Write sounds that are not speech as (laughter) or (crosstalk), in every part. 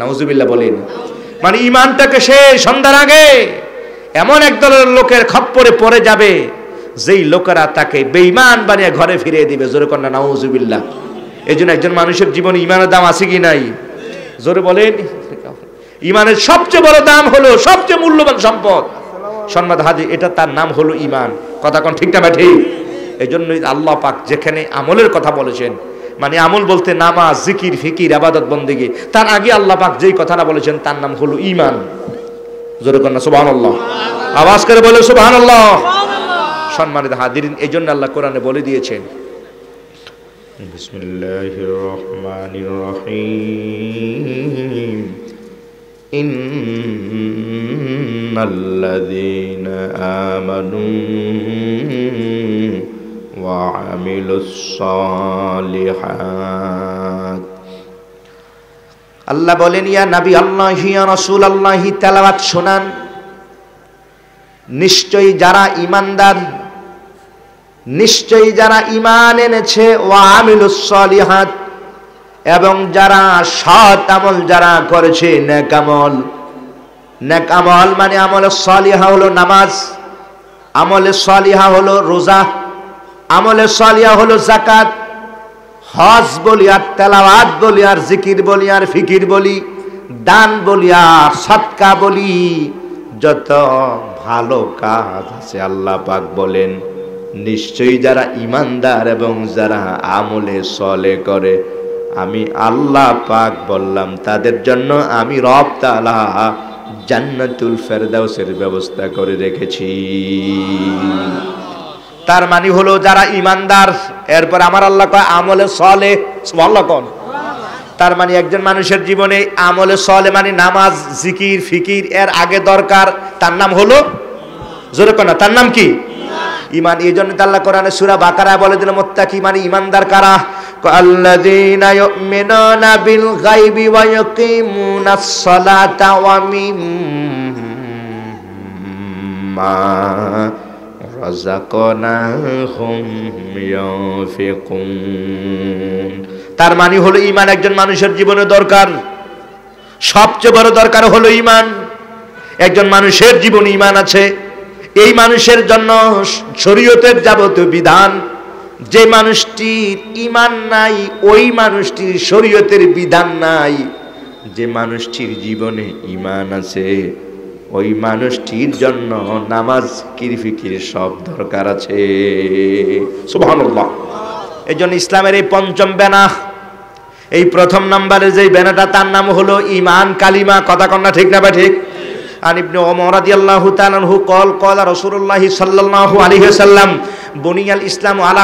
নাউজুবিল্লাহ বলেন। মানে ইমানটাকে সে সন্ধ্যার আগে এমন এক দলের লোকের খপ্পরে পড়ে যাবে, যেই লোকেরা তাকে বেঈমান বানিয়ে ঘরে ফিরিয়ে দিবে। জোরে কন্যা নাউজুবিল্লাহ। এই জন্য একজন মানুষের জীবনে ইমানের দাম আছে কি নাই? জোরে বলেন। ইমানের সবচেয়ে বড় দাম হলো সবচেয়ে মূল্যবান সম্পদ। সম্মাদ হাজি, এটা তার নাম হলো ইমান কথা কোন ঠিক না এই জন্যই আল্লাহ পাক যেখানে আমলের কথা বলেছেন মানে আমল বলতে নামাজ, জিকির, ফিকির, আবাদত, বন্দেগি। তার আগে আল্লাহ পাক যেই কথাটা বলেছেন, তার নাম হলো ইমান জোরে কন্যা, সুবহানাল্লাহ। আওয়াজ করে বলে, সুবহানাল্লাহ। সম্মানিত হাদিরিন এই জন্য আল্লাহ কোরআনে বলে দিয়েছেন। বিসমিল্লাহির রহমানির রহিম ইন্নাল্লাযীনা আমানু وعملوا الصالحات আল্লাহ বলেন ইয়া নবী আল্লাহ ইয়া রাসূল আল্লাহ তেলাওয়াত শোনান নিশ্চয়ই যারা ইমানদার নিশ্চয়ই যারা ইমান এনেছে ওয়া আমিলুস সলিহাত এবং যারা সৎ আমল যারা করেছে নেক আমল নেক আমল মানে আমলে সলিহা হলো নামাজ আমলে সলিহা হলো রোজা আমলে সলিয়া হলো জাকাত হজ বলি আর তেলাওয়াত বলি আর জিকির বলি আর ফিকির বলি। দান বলি আর সৎকা বলি। যত ভালো কাজ আছে আল্লাহ পাক বলেন, নিশ্চয়ই যারা ইমানদার এবং যারা আমলে সলে করে, আমি আল্লাহ পাক বললাম, তাদের জন্য আমি রব তালা জান্নাতুল ফেরদাউসের ব্যবস্থা করে রেখেছি। তার মানে হলো যারা ইমানদার এরপর আমার আল্লাহ কয় আমলে সলে আল্লাহ কন। তার মানে একজন মানুষের জীবনে আমলে সলে মানে নামাজ জিকির ফিকির এর আগে দরকার তার নাম হলো জোরে কনা তার নাম কি? ইমান। এই জন্য আল্লাহ কোরআনে সুরা বাকারা বলে দিল মুত্তাকি মানে ইমানদার কারা? আল্লাযীনা ইউমিনুনা বিল গায়বি ওয়া ইয়াকিমুনাস তার মানে হলো ইমান একজন মানুষের জীবনে দরকার। সবচেয়ে বড় দরকার হলো ইমান একজন মানুষের জীবনে ইমান আছে। এই মানুষের জন্য শরীয়তের যাবতীয় বিধান, যে মানুষটির ইমান নাই, ওই মানুষটির শরীয়তের বিধান নাই। যে মানুষটির জীবনে ইমান আছে ওই মানুষটির জন্য নামাজ কিরফিকির সব দরকার আছে। এই জন্য ইসলামের এই পঞ্চম বেনা, এই প্রথম নাম্বারের যে বেনাটা, তার নাম হলো ইমান কালিমা, কথা কন্যা ঠিক না বা ঠিক? কল কল বুনিয়াল আলা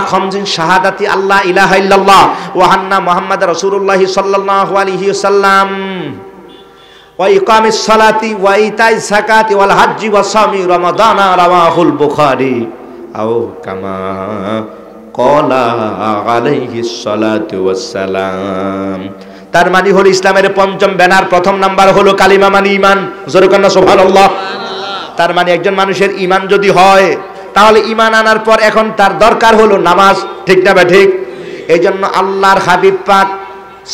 আল্লাহ ইলাহা ইল্লাল্লাহ ওয়া আন্না মুহাম্মাদার রাসূলুল্লাহ বুখারী। কামা কলা সালাম তার মানে হলো ইসলামের পঞ্চম ব্যানার, প্রথম নাম্বার হলো কালিমা মানে ইমান তার মানে একজন মানুষের ইমান যদি হয়, তাহলে ইমান আনার পর এখন তার দরকার হলো নামাজ। ঠিক না ঠিক? এই জন্য আল্লাহর হাবিব পাক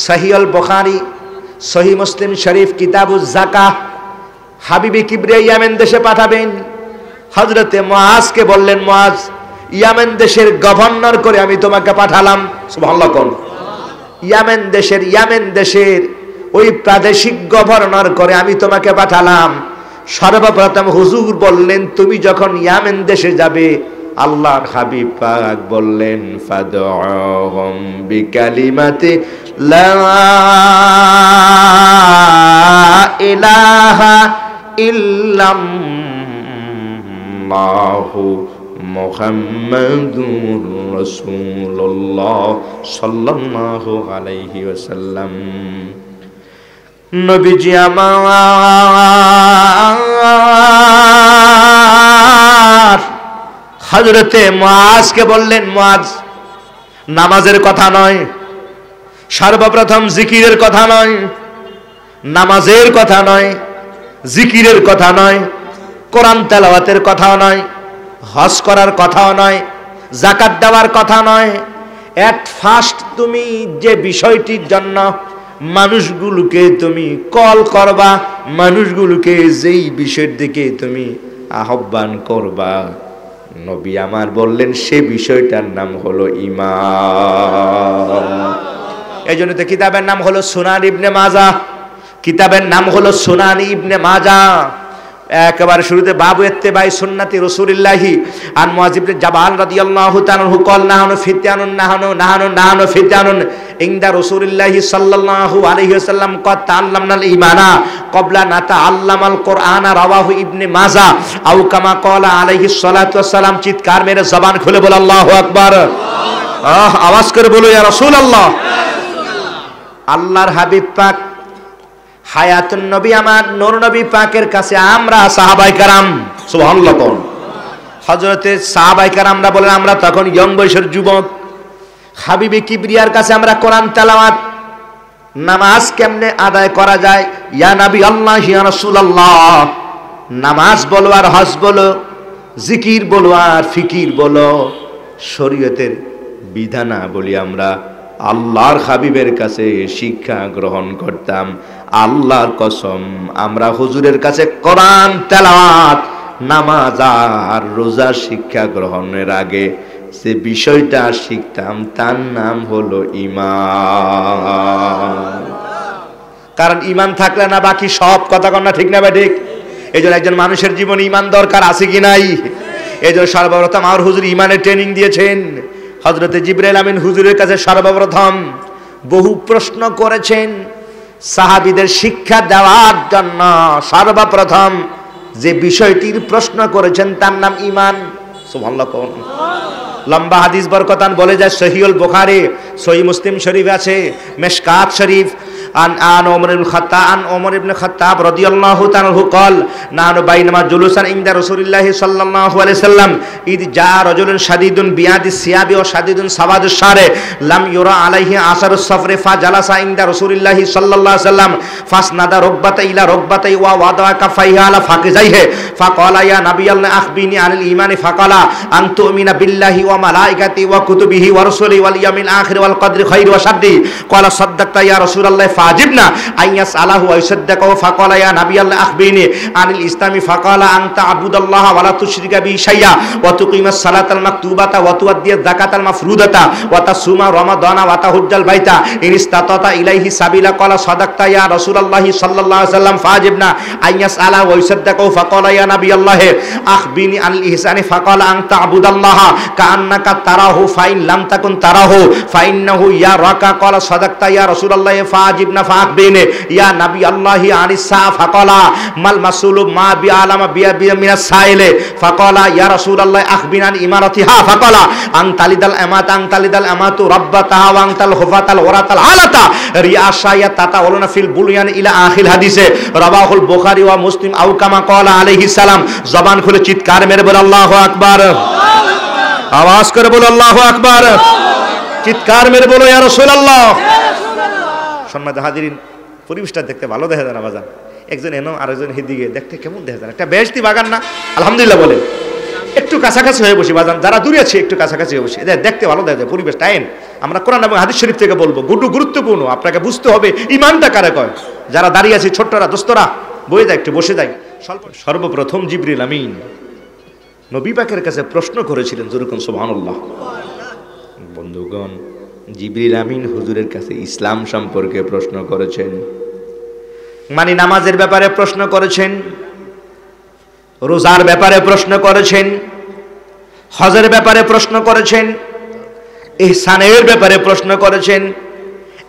সাহিয়াল বখারি সহি মুসলিম শরীফ কিতাবুজ জাকা হাবিবি কিবরে ইয়ামেন দেশে পাঠাবেন। হজরতে মোয়াজকে বললেন মোয়াজ ইয়ামেন দেশের গভর্নর করে আমি তোমাকে পাঠালাম। সুবহানাল্লাহ কোন? ইয়ামেন দেশের ইয়ামেন দেশের ওই প্রাদেশিক গভর্নর করে আমি তোমাকে পাঠালাম। সর্বপ্রথম হুজুর বললেন, তুমি যখন ইয়ামেন দেশে যাবে আল্লাহর হাবিব পাক বললেন, ফাদউহুম বিকালিমাতি ইলাহা ইল্লাল্লাহু মুহাম্মাদুর রাসূলুল্লাহ সাল্লাল্লাহু আলাইহি ওয়াসাল্লাম। নবীজি আমার হযরতে মুআজকে বললেন, মুআজ, নামাজের কথা নয়, সর্বপ্রথম জিকিরের কথা নয়, নামাজের কথা নয়, জিকিরের কথা নয়, কোরআন তেলাওয়াতের কথাও নয়, হজ করার কথাও নয় জাকাত দেওয়ার কথা নয়। এট ফার্স্ট তুমি যে বিষয়টির জন্য মানুষগুলোকে তুমি কল করবা, মানুষগুলোকে যেই বিষয়ের দিকে তুমি আহ্বান করবা নবী আমার বললেন, সে বিষয়টার নাম হলো ইমান এই জন্য তো কিতাবের নাম হলো সোনান ইবনে মাজা। কিতাবের নাম হলো সোনান ইবনে মাজা। একেবারে শুরুতে, বাবু এত্তে বাই সুন্নাতি রসুলিল্লাহি। আন মুয়াজিব জাবাল রাদিয়াল্লাহু তাআলা কল, নাহানু ফিতানুন নাহানু নাহানু নাহানু ফিতানুন ইনদা রসুলিল্লাহি সাল্লাল্লাহু আলাইহি ওয়াসাল্লাম কদ তাআল্লামনাল ঈমানা ক্বাবলা নাতা আল্লামাল কুরআনা রাওয়াহু ইবনে মাজা। আও কামা ক্বালা আলাইহি সাল্লাতু ওয়াসসালাম চিৎকার মেরে জবান খুলে বল, আল্লাহু আকবার। আহ, আওয়াজ করে বলো, ইয়া রাসূলুল্লাহ। আল্লাহর হাবিব পাক হায়াতুন নবী আমার নূর নবী পাকের কাছে আমরা সাহাবাই কারাম। সুবহানাল্লাহ কোন? হযরতে সাহাবাই কারামরা বলেন, আমরা তখন ইয়ং বয়সের যুবক। হাবিবে কিবরিয়ার কাছে আমরা কোরআন তেলাওয়াত, নামাজ কেমনে আদায় করা যায়? ইয়া নবী আল্লাহ, ইয়া রাসূলুল্লাহ। নামাজ বলো আর হজ বলো, জিকির বলো আর ফিকির বলো। শরীয়তের বিধানা বলি আমরা আল্লাহর হাবিবের কাছে শিক্ষা গ্রহণ করতাম। আল্লাহর কসম, আমরা হুজুরের কাছে কোরআন, তেলাওয়াত, নামাজ আর রোজা শিক্ষা গ্রহণের আগে যে বিষয়টা শিখতাম, তার নাম হলো ইমান। কারণ ইমান থাকলে না বাকি সব কথা কন্যা ঠিক না বা ঠিক? এই একজন মানুষের জীবনে ইমান দরকার আছে কি নাই? এই জন্য সর্বপ্রথম আমার হুজুর ইমানের ট্রেনিং দিয়েছেন। হজরতে জিব্রাইল আমিন হুজুরের কাছে সর্বপ্রথম বহু প্রশ্ন করেছেন সাহাবিদের শিক্ষা দেওয়ার জন্য। সর্বপ্রথম যে বিষয়টির প্রশ্ন করেছেন তার নাম ইমান লম্বা হাদিস বরকতান বলে যায় সহিউল বোখারে সহি মুসলিম শরীফ আছে, মেশকাত শরীফ আন আন ওমর ইবনে খাত্তাব, আন ওমর ইবনে খাত্তাব রাদিয়াল্লাহু তাআলাহু ক্বাল নান বাইনামা জুলুসান ইনদা সাল্লাল্লাহু আলাইহি সাল্লাম, ইদ যা রাজুলুন শাদিদুন বিয়াদি সিয়াবি ওয়া শাদীদুন সাবাদুস শারে, লাম ইউরা আলাইহি আসারুস সফরে ইনদা সাল্লাল্লাহু আলাইহি সাল্লাম রুকবাতা ইলা রুকবাতাই ওয়া ওয়াদা কাফাইহা আলা ফাকিজাইহি, ফাকালা ইয়া নাবিয়াল্লাহ আখবিনি আনিল ইমানি ফাকালা আন তুমিনা বিল্লাহি ওয়া মালাইকাতি ওয়া কুতুবিহি ওয়া রাসূলি ওয়াল ইয়ামিল আখির ওয়াল খাইর ওয়া শাররি ক্বালা ইয়া رسول الله فاجبنا ان يساله ويصدقه فقال يا نبي الله اخبرني عن الاسلام فقال ان تعبد الله ولا تشرك به شيئا وتقيم الصلاه المكتوبه وتؤدي الزكاه المفروضه وتصوم رمضان وتحج البيت ان استطعت اليه سبيلا قال صدقت يا رسول الله صلى الله عليه وسلم فاجبنا ان يساله ويصدقه فقال يا نبي الله اخبرني عن الاحسان فقال ان تعبد الله كانك تراه فان لم تكن تراه فانه يراك قال নাফাক দিনে, ইয়া নাবি আল্লাহি আনিসা ফাকলা, মাল মাসুলু মা বি আলামা বিয়া বিয়া মিনাস সাইলে, ফাকলা ইয়া রাসূল আল্লাহ আখবিনান ইমারাতিহা ফাকলা আং তালিদাল আমাত আং তালিদাল আমাতু রাব্বাতাহা ওয়াং তাল খুফাতাল ওরাতাল আলাতা রিয়াশা ইয়া তাতা ওলনা ফিল বুলয়ান ইলা আখিল হাদিসে রাবাহুল বুখারী ওয়া মুসলিম, আও কামা ক্বালা আলাইহিস সালাম, জবান খুলে চিৎকার মেরে বলে আল্লাহু আকবার। আওয়াজ করে বলো আল্লাহ আকবার। চিৎকার মেরে বলো ইয়ার সোল্লাহ সম্মানিত হাজিরিন, পরিবেশটা দেখতে ভালো দেখা যায় না বাজান একজন এনো, আরেকজন হেদিকে দেখতে কেমন দেখা যায় একটা বেশতি বাগান না? আলহামদুলিল্লাহ বলে। একটু কাছাকাছি হয়ে বসি বাজান যারা দূরে আছে, একটু কাছাকাছি হয়ে বসি। দেখতে ভালো দেখা যায় পরিবেশ টাইম আমরা কোরআন এবং হাদিস শরীফ থেকে বলব, গুড্ডু গুরুত্বপূর্ণ। আপনাকে বুঝতে হবে ইমানটা কারে কয়? যারা দাঁড়িয়ে আছে, ছোট্টরা, দোস্তরা, বয়ে যায়, একটু বসে যায়। সর্বপ্রথম জিবরিল আমিন। নবী পাকের কাছে প্রশ্ন করেছিলেন, যেরকম, সুবহানাল্লাহ। বন্ধুগণ জিবরিল আমিন হুজুরের কাছে ইসলাম সম্পর্কে প্রশ্ন করেছেন। মানে নামাজের ব্যাপারে প্রশ্ন করেছেন, রোজার ব্যাপারে প্রশ্ন করেছেন, হজের ব্যাপারে প্রশ্ন করেছেন, ইহসানের ব্যাপারে প্রশ্ন করেছেন,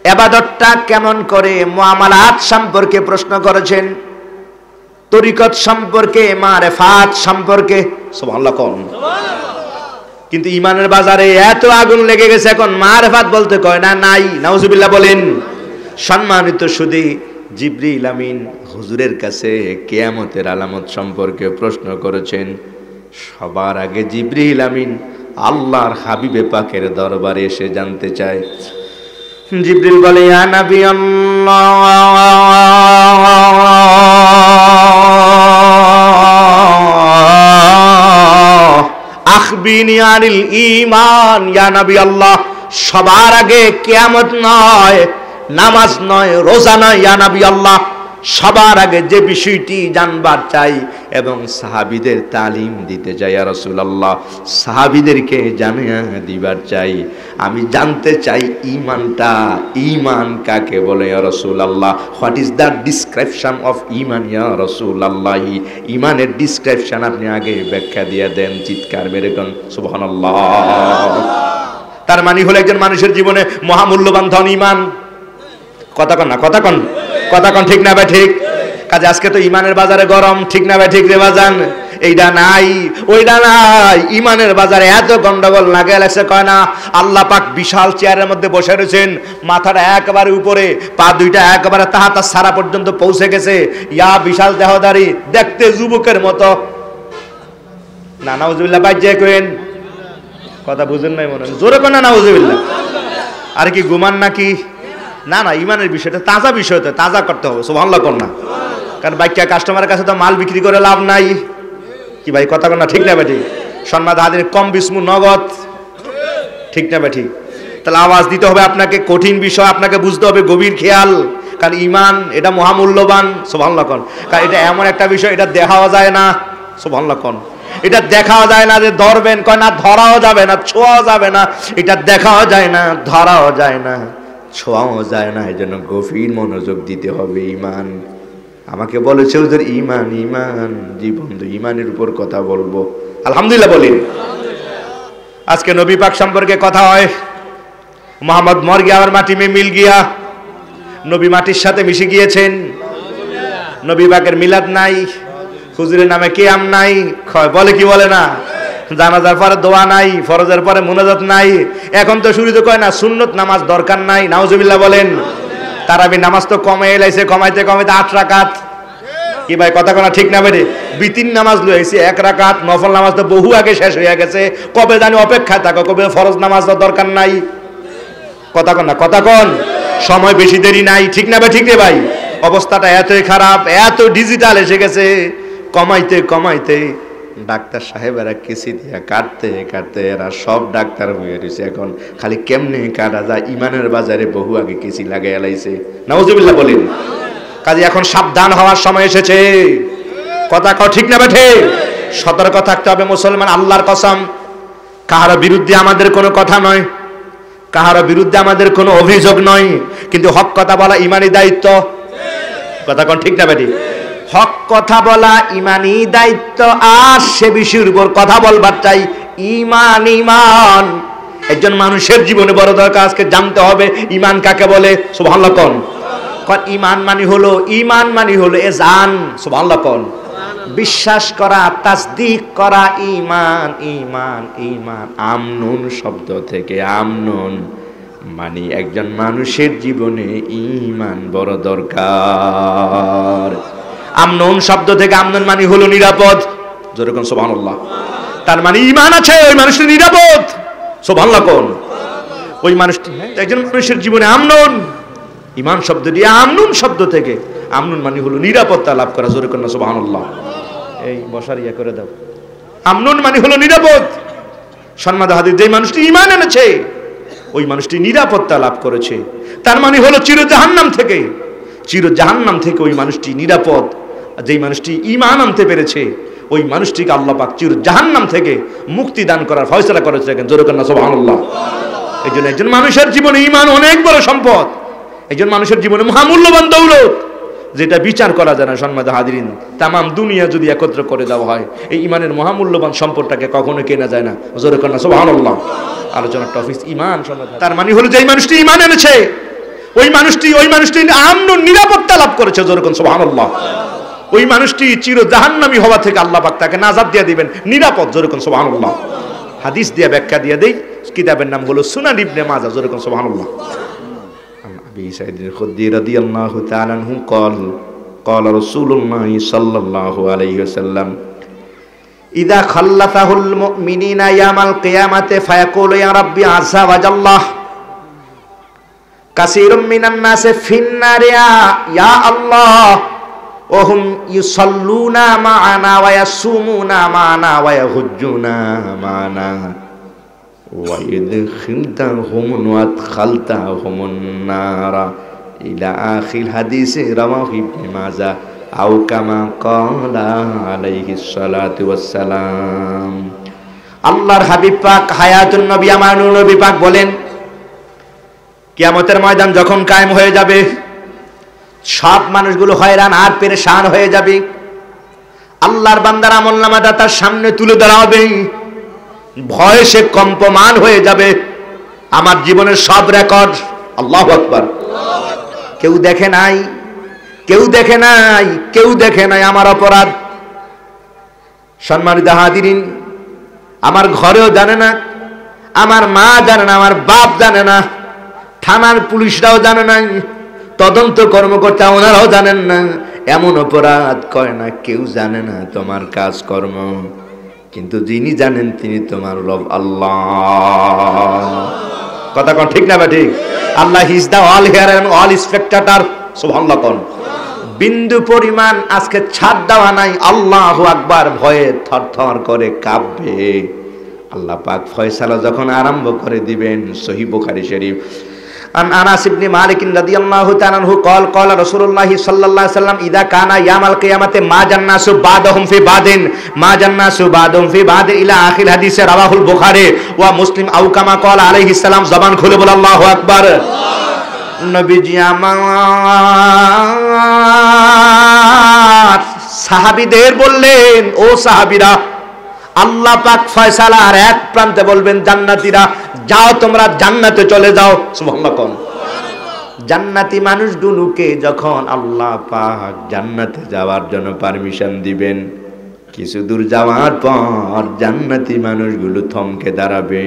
এবাদতটা কেমন করে মুআমালাত সম্পর্কে প্রশ্ন করেছেন, তরিকত সম্পর্কে, মারেফাত সম্পর্কে, সুবহানাল্লাহ কোন। কিন্তু ইমানের বাজারে এত আগুন লেগে গেছে, এখন মারেফাত বলতে কয়, না, নাই। নাউজুবিল্লাহ বলেন, সম্মানিত সুদী জিব্রিল আমিন হুজুরের কাছে কেয়ামতের আলামত সম্পর্কে প্রশ্ন করেছেন। সবার আগে জিব্রিল আমিন আল্লাহর হাবিবে পাকের দরবারে এসে জানতে চায়। জিব্রিল বলে নবী আল্লাহ নবী আল্লাহ সবার আগে কেয়ামত নয় নামাজ নয় রোজা নয়। ইয়ানাবি আল্লাহ সবার আগে যে বিষয়টি জানবার চাই এবং সাহাবিদের তালিম দিতে চাই আর রসুল্লাহ সাহাবিদেরকে জানিয়ে দিবার চাই। আমি জানতে চাই ইমানটা ইমান কাকে বলে রসুল আল্লাহ what is the description of ইমান ইয়া রসুল আল্লাহ ইমানের ডিসক্রিপশন আপনি আগে ব্যাখ্যা দিয়ে দেন, চিৎকার মেরে গন সুবহান তার মানে হলো একজন মানুষের জীবনে মহামূল্যবান ধন ইমান কথা কন না, কথা কন। কথা কন, ঠিক না ভাই ঠিক? কাজে আজকে তো ইমানের বাজারে গরম, ঠিক না ভাই ঠিক রে বাজান? এইটা নাই ওইটা নাই। ইমানের বাজারে এত গন্ডগোল লাগে লাগছে কয় না, আল্লাহ পাক বিশাল চেয়ারের মধ্যে বসে রয়েছেন, মাথাটা একেবারে উপরে, পা দুইটা একেবারে তাহা তার সারা পর্যন্ত পৌঁছে গেছে। ইয়া বিশাল দেহদারি, দেখতে যুবকের মতো। না, নাউজুবিল্লাহ বাজ্যে কেন কথা বুঝেন নাই মনে জোরে কোন না, নাউজুবিল্লাহ। আর কি গুমান নাকি? না না, ইমানের বিষয়টা তাজা বিষয় তো, তাজা করতে হবে, সুবহানাল্লাহ কর না। কারণ বাইকা কাস্টমারের কাছে তো মাল বিক্রি করে লাভ নাই। কি ভাই, কথা না, ঠিক না বেঠি সন্মাদ হাদির কম বিস্মু নগদ। ঠিক না বেঠি তাহলে আওয়াজ দিতে হবে আপনাকে, কঠিন বিষয়, আপনাকে বুঝতে হবে, গভীর খেয়াল। কারণ ইমান, এটা মহামূল্যবান, সুবহানাল্লাহ কন কারণ এটা এমন একটা বিষয়, এটা দেখাও যায় না, সুবহানাল্লাহ কন এটা দেখাও যায় না যে ধরবেন, কয় না, ধরাও যাবে না, ছোঁয়াও যাবে না, এটা দেখাও যায় না, ধরাও যায় না। ছোঁয়াও যায় না এই জন্য গভীর মনোযোগ দিতে হবে ইমান আমাকে বলেছে ওদের ইমান ইমান জীবন তো ইমানের উপর কথা বলব। আলহামদুলিল্লাহ বলি। আজকে নবী পাক সম্পর্কে কথা হয়। মোহাম্মদ মর গিয়া, আমার মাটি মে মিল গিয়া। নবী মাটির সাথে মিশে গিয়েছেন। নবী পাকের মিলাদ নাই। হুজুরের নামে কেয়াম নাই। বলে কি বলে না? জানাজার পরে দোয়া নাই, ফরজের পরে মুনাজাত নাই। এখন তো শুরু তো কয় না, সুন্নত নামাজ দরকার নাই, নাউজুবিল্লাহ বলেন। তারাবি নামাজ তো কমে এলাইছে, কমাইতে কমাইতে আট রাকাত। কি ভাই, কথা কথা ঠিক না বেরে বিতিন নামাজ লইছি এক রাকাত, নফল নামাজ তো বহু আগে শেষ হয়ে গেছে। কবে জানি অপেক্ষায় থাকো, কবে ফরজ নামাজ দরকার নাই। কথা কন না, কথা কন। সময় বেশি দেরি নাই, ঠিক না ভাই, ঠিক রে ভাই? অবস্থাটা এতই খারাপ, এত ডিজিটাল এসে গেছে। কমাইতে কমাইতে ডাক্তার সাহেবেরা কেসি দিয়া কাটতে কাটতে এরা সব ডাক্তার হয়ে রয়েছে। এখন খালি কেমনে কাটা যায়? ইমানের বাজারে বহু আগে কেসি লাগাই এলাইছে নওয়াজুবিল্লাহ বলেন। কাজে এখন সাবধান হওয়ার সময় এসেছে। কথা কও ঠিক না বেঠে? সতর্ক থাকতে হবে মুসলমান, আল্লাহর কসম। কাহার বিরুদ্ধে আমাদের কোনো কথা নয়। কাহার বিরুদ্ধে আমাদের কোনো অভিযোগ নয়। কিন্তু হক কথা বলা ইমানি দায়িত্ব। কথা কোন ঠিক না বেটি হক কথা বলা, ইমানি দায়িত্ব, আর সে বিষয়ের উপর কথা বলবার চাই। ইমান ইমান। একজন মানুষের জীবনে বড় দরকার, আজকে জানতে হবে ইমান কাকে বলে। সুবহানাল্লাহ কোন। ইমান মানে হলো, ইমান মানে হলো এ জান। কোন। বিশ্বাস করা, তাসদিক করা, ইমান ইমান ইমান। আমনুন শব্দ থেকে আমনুন মানে একজন মানুষের জীবনে ইমান বড় দরকার। আমনুন শব্দ থেকে আমনুন মানে হলো নিরাপদ। যেরকম সুবহানাল্লাহ। তার মানে ইমান আছে, ওই মানুষটি নিরাপদ। সুবহানাল্লাহ কোন? ওই মানুষটি একজন মানুষের জীবনে আমনুন। ইমান শব্দটি আমনুন শব্দ থেকে। আমনুন মানে হলো নিরাপত্তা লাভ করা, জোরে কন্যা সুবহানাল্লাহ। এই বসার ইয়া করে দাও। আমনুন মানে হলো নিরাপদ। সন্মাদ হাদিস যে মানুষটি ইমান এনেছে, ওই মানুষটি নিরাপত্তা লাভ করেছে। তার মানে হলো চির জাহান্নাম থেকে। চির জাহান্নাম থেকে ওই মানুষটি নিরাপদ। যেই মানুষটি ইমান আনতে পেরেছে, ওই মানুষটিকে আল্লাহ পাক চির জাহান্নাম থেকে মুক্তি দান করার ফয়সলা করেছে জোরে কন্যা সুবহানাল্লাহ। এই জন্য একজন মানুষের জীবনে ইমান অনেক বড় সম্পদ। একজন মানুষের জীবনে মহামূল্যবান দৌলত, যেটা বিচার করা যায় না সন্মাদ হাদিরিন তামাম দুনিয়া যদি একত্র করে দেওয়া হয়, এই ইমানের মহামূল্যবান সম্পদটাকে কখনো কেনা যায় না। জোরে কন্যা সুবহানাল্লাহ। আলোচনার টপিক ইমান তার মানে হলো যে এই মানুষটি ইমান এনেছে, ওই মানুষটি ওই মানুষটি আমন নিরাপত্তা লাভ করেছে, জোরে কোন সুবহানাল্লাহ। ওই মানুষটি চির জাহান্নামী হওয়া থেকে আল্লাহ পাক তাকে নাজাত দিয়ে দিবেন নিরাপদ জোরে কোন সুবহানাল্লাহ হাদিস দিয়ে ব্যাখ্যা দিয়ে দেই কিতাবের নাম হলো সুনান ইবনে মাজা জোরে কোন সুবহানাল্লাহ عن أبي سعيد الخدري رضي الله تعالى عنه قال قال رسول الله صلى الله عليه وسلم إذا خلفه المؤمنين يوم القيامة فيقول يا ربي عز وجل كثير من الناس في النار يا- يا الله وهم يصلون معنا ويصومون معنا ويهجون معنا وإذ خلتهم وأدخلتهم النار ইলা আখিল হাদিসে রাওয়াহু ইবনে মাজাহ আও কামা ক্বালা আলাইহিস সালাতু ওয়াস সালাম আল্লাহর হাবিব পাক হায়াতুন নবী আমার নবী পাক বলেন কিয়ামতের ময়দান যখন কায়েম হয়ে যাবে সব মানুষগুলো হয়রান, আর পেরেশান হয়ে যাবে। আল্লাহর বান্দার আমল নামাটা তার সামনে তুলে ধরা হবে ভয়ে সে কম্পমান হয়ে যাবে। আমার জীবনের সব রেকর্ড। আল্লাহ আকবার। কেউ দেখে নাই, কেউ দেখে নাই, কেউ দেখে নাই আমার অপরাধ। সম্মানিত হাদিরিন আমার ঘরেও জানে না, আমার মা জানে না, আমার বাপ জানে না, থানার পুলিশরাও জানে না তদন্ত কর্মকর্তা ওনারাও জানেন না। এমন অপরাধ করে না, কেউ জানে না তোমার কাজকর্ম। কিন্তু যিনি জানেন তিনি তোমার রব আল্লাহ। কথা কন, ঠিক না বা ঠিক? আল্লাহ his the all hear and all সুবহানাল্লাহ কন। বিন্দু পরিমাণ আজকে ছাড় দেওয়া নাই, আল্লাহ আকবার ভয়ে থরথর করে কাঁপবে। আল্লাহ পাক ফয়সালা যখন আরম্ভ করে দিবেন, সহি বুখারী শরীফ। عن انس بن مالك رضي الله تعالى عنه قال قال رسول الله صلى الله عليه وسلم اذا كان يوم القيامه ما جناس بعدهم في بعد ما جناس بعدهم في بعد الى اخر حديث رواه البخاري ومسلم او كما قال عليه السلام জবান খুলে বল আল্লাহু আকবার নবীজি আমার সাহাবীদের বললেন ও সাহাবীরা আল্লাহ পাক ফয়সালা আর এক প্রান্তে বলবেন, জান্নাতীরা, যাও তোমরা জান্নাতে চলে যাও। সুবহানাল্লাহ কোন। জান্নাতি মানুষগুলোকে যখন আল্লাহ পাক জান্নাতে যাওয়ার জন্য পারমিশন দিবেন, কিছু দূর যাওয়ার পর জান্নাতি মানুষগুলো থমকে দাঁড়াবে।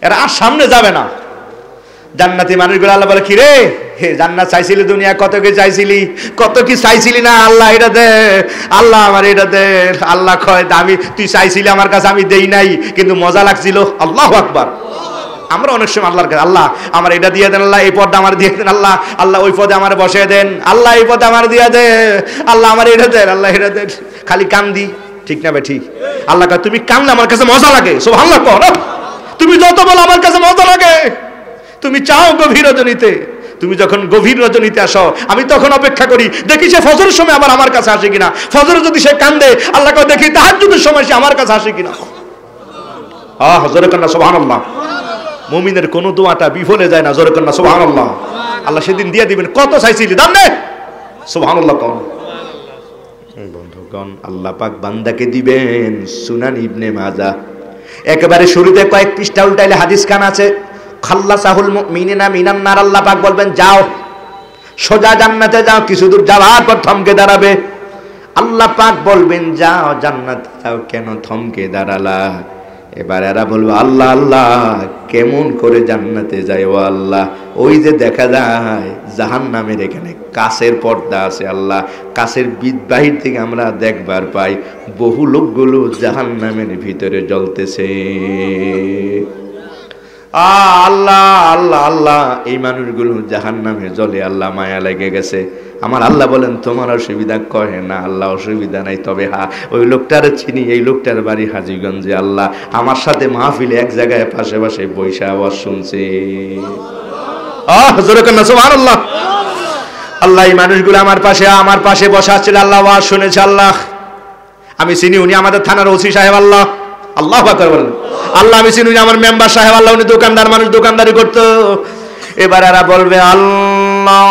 এরা আর সামনে যাবে না। জান্নাতি মানুষগুলো আল্লাহ বলে হে, জান্নাত চাইছিলি দুনিয়া, কত কি চাইছিলি? কত কি চাইছিলি না? আল্লাহ এটা দে, আল্লাহ আমার এটা দে, আল্লাহ কয় আমি তুই চাইছিলি আমার কাছে, আমি দেই নাই, কিন্তু মজা লাগছিল। আল্লাহ আকবার। আমরা অনেক সময় আল্লাহর কাছে, আল্লাহ, আমার এটা দিয়ে দেন, আল্লাহ, এই পদটা আমার দিয়ে দেন, আল্লাহ আল্লাহ ওই পদে আমার বসে দেন, আল্লাহ, এই পদে আমার দিয়ে দে, আল্লাহ, আমার এটা দেন, আল্লাহ, এটা দেন। খালি কান্দি, ঠিক না বে ঠিক? আল্লাহ তুমি কান্দলে আমার কাছে মজা লাগে। সব আল্লাহ কর তুমি যত বলো, আমার কাছে মজা লাগে। তুমি চাও গভীর রজনীতে? তুমি যখন গভীর রজনীতে আসো, আমি তখন অপেক্ষা করি, দেখি সে ফজরের সময় আবার আমার কাছে আসে কিনা। ফজরে যদি সে কান্দে, আল্লাহ আল্লাহকে দেখি তাহার সময় সে আমার কাছে আসে কিনা? আহ জোরে কন্যা সোহান আল্লাহ মুমিনের কোন দোয়াটা বিফলে যায় না জোরে কন্যা সোহান আল্লাহ আল্লাহ সেদিন দিয়ে দিবেন, কত চাইছিলি, দাম নে সোহান আল্লাহ কন বন্ধুগণ, আল্লাহ পাক বান্দাকে দিবেন সুনান ইবনে মাজা একেবারে শুরুতে কয়েক পৃষ্ঠা উল্টাইলে হাদিস খান আছে। খাল্লা সাহুল মিনিনা মিনান নার, আল্লাহ পাক বলবেন, যাও, সোজা জান্নাতে যাও, কিছু দূর যাওয়ার পর থমকে দাঁড়াবে। আল্লাহ পাক বলবেন, যাও, জান্নাতে যাও, কেন থমকে দাঁড়ালা? এবার এরা বলব, আল্লাহ আল্লাহ, কেমন করে জান্নাতে যায় ও আল্লাহ? ওই যে দেখা যায় জাহান নামের এখানে কাছের পর্দা আছে, আল্লাহ, কাছের বিদ বাহির থেকে আমরা দেখবার পাই, বহু লোকগুলো জাহান নামের ভিতরে জ্বলতেছে। আল্লাহ আল্লাহ আল্লাহ। এই মানুষগুলো জাহান নামে জলে আল্লাহ মায়া লেগে গেছে। আমার আল্লাহ বলেন, তোমার অসুবিধা কহে না, আল্লাহ অসুবিধা নাই। তবে হা, ওই লোকটার চিনি, এই লোকটার বাড়ি হাজিগঞ্জে, আল্লাহ। আমার সাথে মাহফিলে এক জায়গায় পাশে পাশে বৈশা আওয়াজ শুনছে। জোরে আল্লাহ আল্লাহ, এই মানুষগুলো আমার পাশে আমার পাশে বসা ছিল আল্লাহ আওয়াজ শুনেছে, আল্লাহ। আমি চিনি, উনি আমাদের থানার ওসি সাহেব, আল্লাহ। আল্লাহ বলেন। আল্লাহ, আমি চিনি আমার মেম্বার সাহেব, আল্লাহ, উনি দোকানদার, মানুষ দোকানদারি করতো। এবার এরা বলবে, আল্লাহ,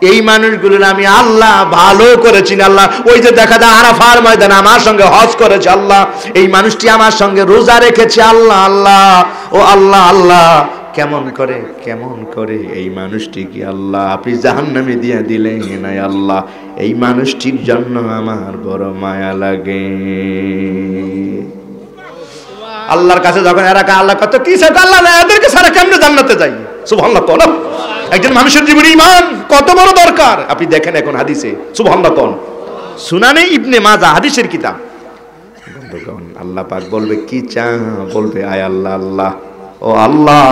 এই মানুষগুলোর আমি আল্লাহ ভালো করেছি আল্লাহ। ওই যে দেখা যায়, আরাফার ময়দানে আমার সঙ্গে হজ করেছে, আল্লাহ। এই মানুষটি আমার সঙ্গে রোজা রেখেছে, আল্লাহ আল্লাহ। ও আল্লাহ আল্লাহ। কেমন করে কেমন করে এই মানুষটি কি আল্লাহ? আপনি জাহান্নামে দিয়ে দিলেন নাই আল্লাহ। এই মানুষটির জন্য আমার বড় মায়া লাগে। আল্লাহর কাছে যখন এরা আল্লাহ কত কি আল্লাহ এদেরকে সারা কেমনে জান্নাতে যাই? সুবহানাল্লাহ কোন একজন মানুষের জীবনে ইমান কত বড় দরকার? আপনি দেখেন এখন হাদিসে, সুবহানাল্লাহ কোন সুনানে ইবনে মাজা হাদিসের কিতাব। আল্লাহ পাক বলবে, কি চা বলবে, আয় আল্লাহ আল্লাহ। ও আল্লাহ,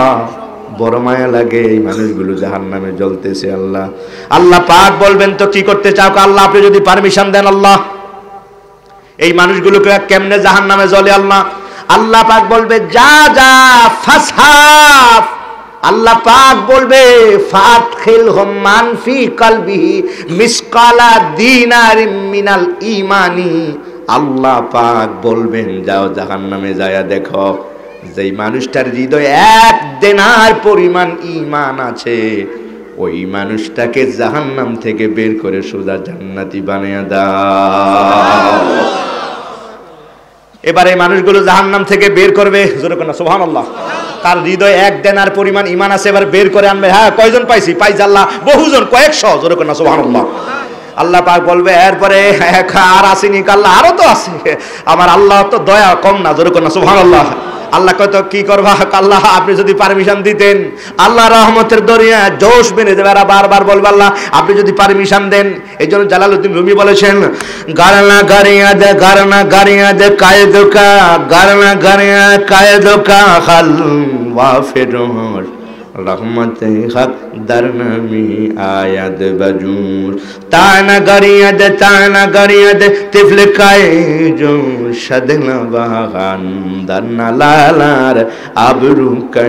বড় মায়া লাগে এই মানুষগুলো জাহান নামে জ্বলতেছে আল্লাহ। আল্লাহ পাক বলবেন, তো কি করতে চাও? আল্লাহ, আপনি যদি পারমিশন দেন আল্লাহ, এই মানুষগুলোকে কেমনে জাহান নামে জ্বলে আল্লাহ? আল্লাহ পাক বলবে, যা যা ফাসাফ আল্লাহ পাক বলবে, ফাতখিল হুম মানফি কলবিহি মিসকালা দিনার মিনাল ইমানি আল্লাহ পাক বলবেন, যাও জাহান্নামে যায়া দেখো। যেই মানুষটার হৃদয়ে এক দেনার পরিমাণ ইমান আছে, ওই মানুষটাকে জাহান্নাম থেকে বের করে সোজা জান্নাতি বানিয়ে দাও। এবার মানুষগুলো জাহান্নাম থেকে বের করবে। সোহান আল্লাহ তার হৃদয় এক দেনার পরিমাণ ইমান আছে, এবার বের করে আনবে। হ্যাঁ কয়জন পাইছি? পাইছি আল্লাহ, বহুজন, কয়েকশো, জোরে না সোহান আল্লাহ আল্লাহ পাক বলবে, এরপরে আর আসেনি আল্লাহ আরও তো আছে। আমার আল্লাহ তো দয়া কম না, জোরে না সোহান আল্লাহ আল্লাহ কত কি করবা? আল্লাহ, আপনি যদি পারমিশন দিতেন আল্লাহ রহমতের দরিয়া জোশ বেনে দেবে। আর বারবার বলবে, আল্লাহ, আপনি যদি পারমিশন দেন এই জন্য জালালউদ্দিন রুমি বলেছেন, গারনা গারিয়া দে, গারনা গারিয়া দে কায়ে দোকা গারনা গারিয়া কায়ে দোকা খাল রহমত হক দরনমি আয়াদ বজুর তানা গরিয়দ তানা গরিয়দ, তিফল কায়ে जो সদন বাগান। দরনা লালার, আবরু কে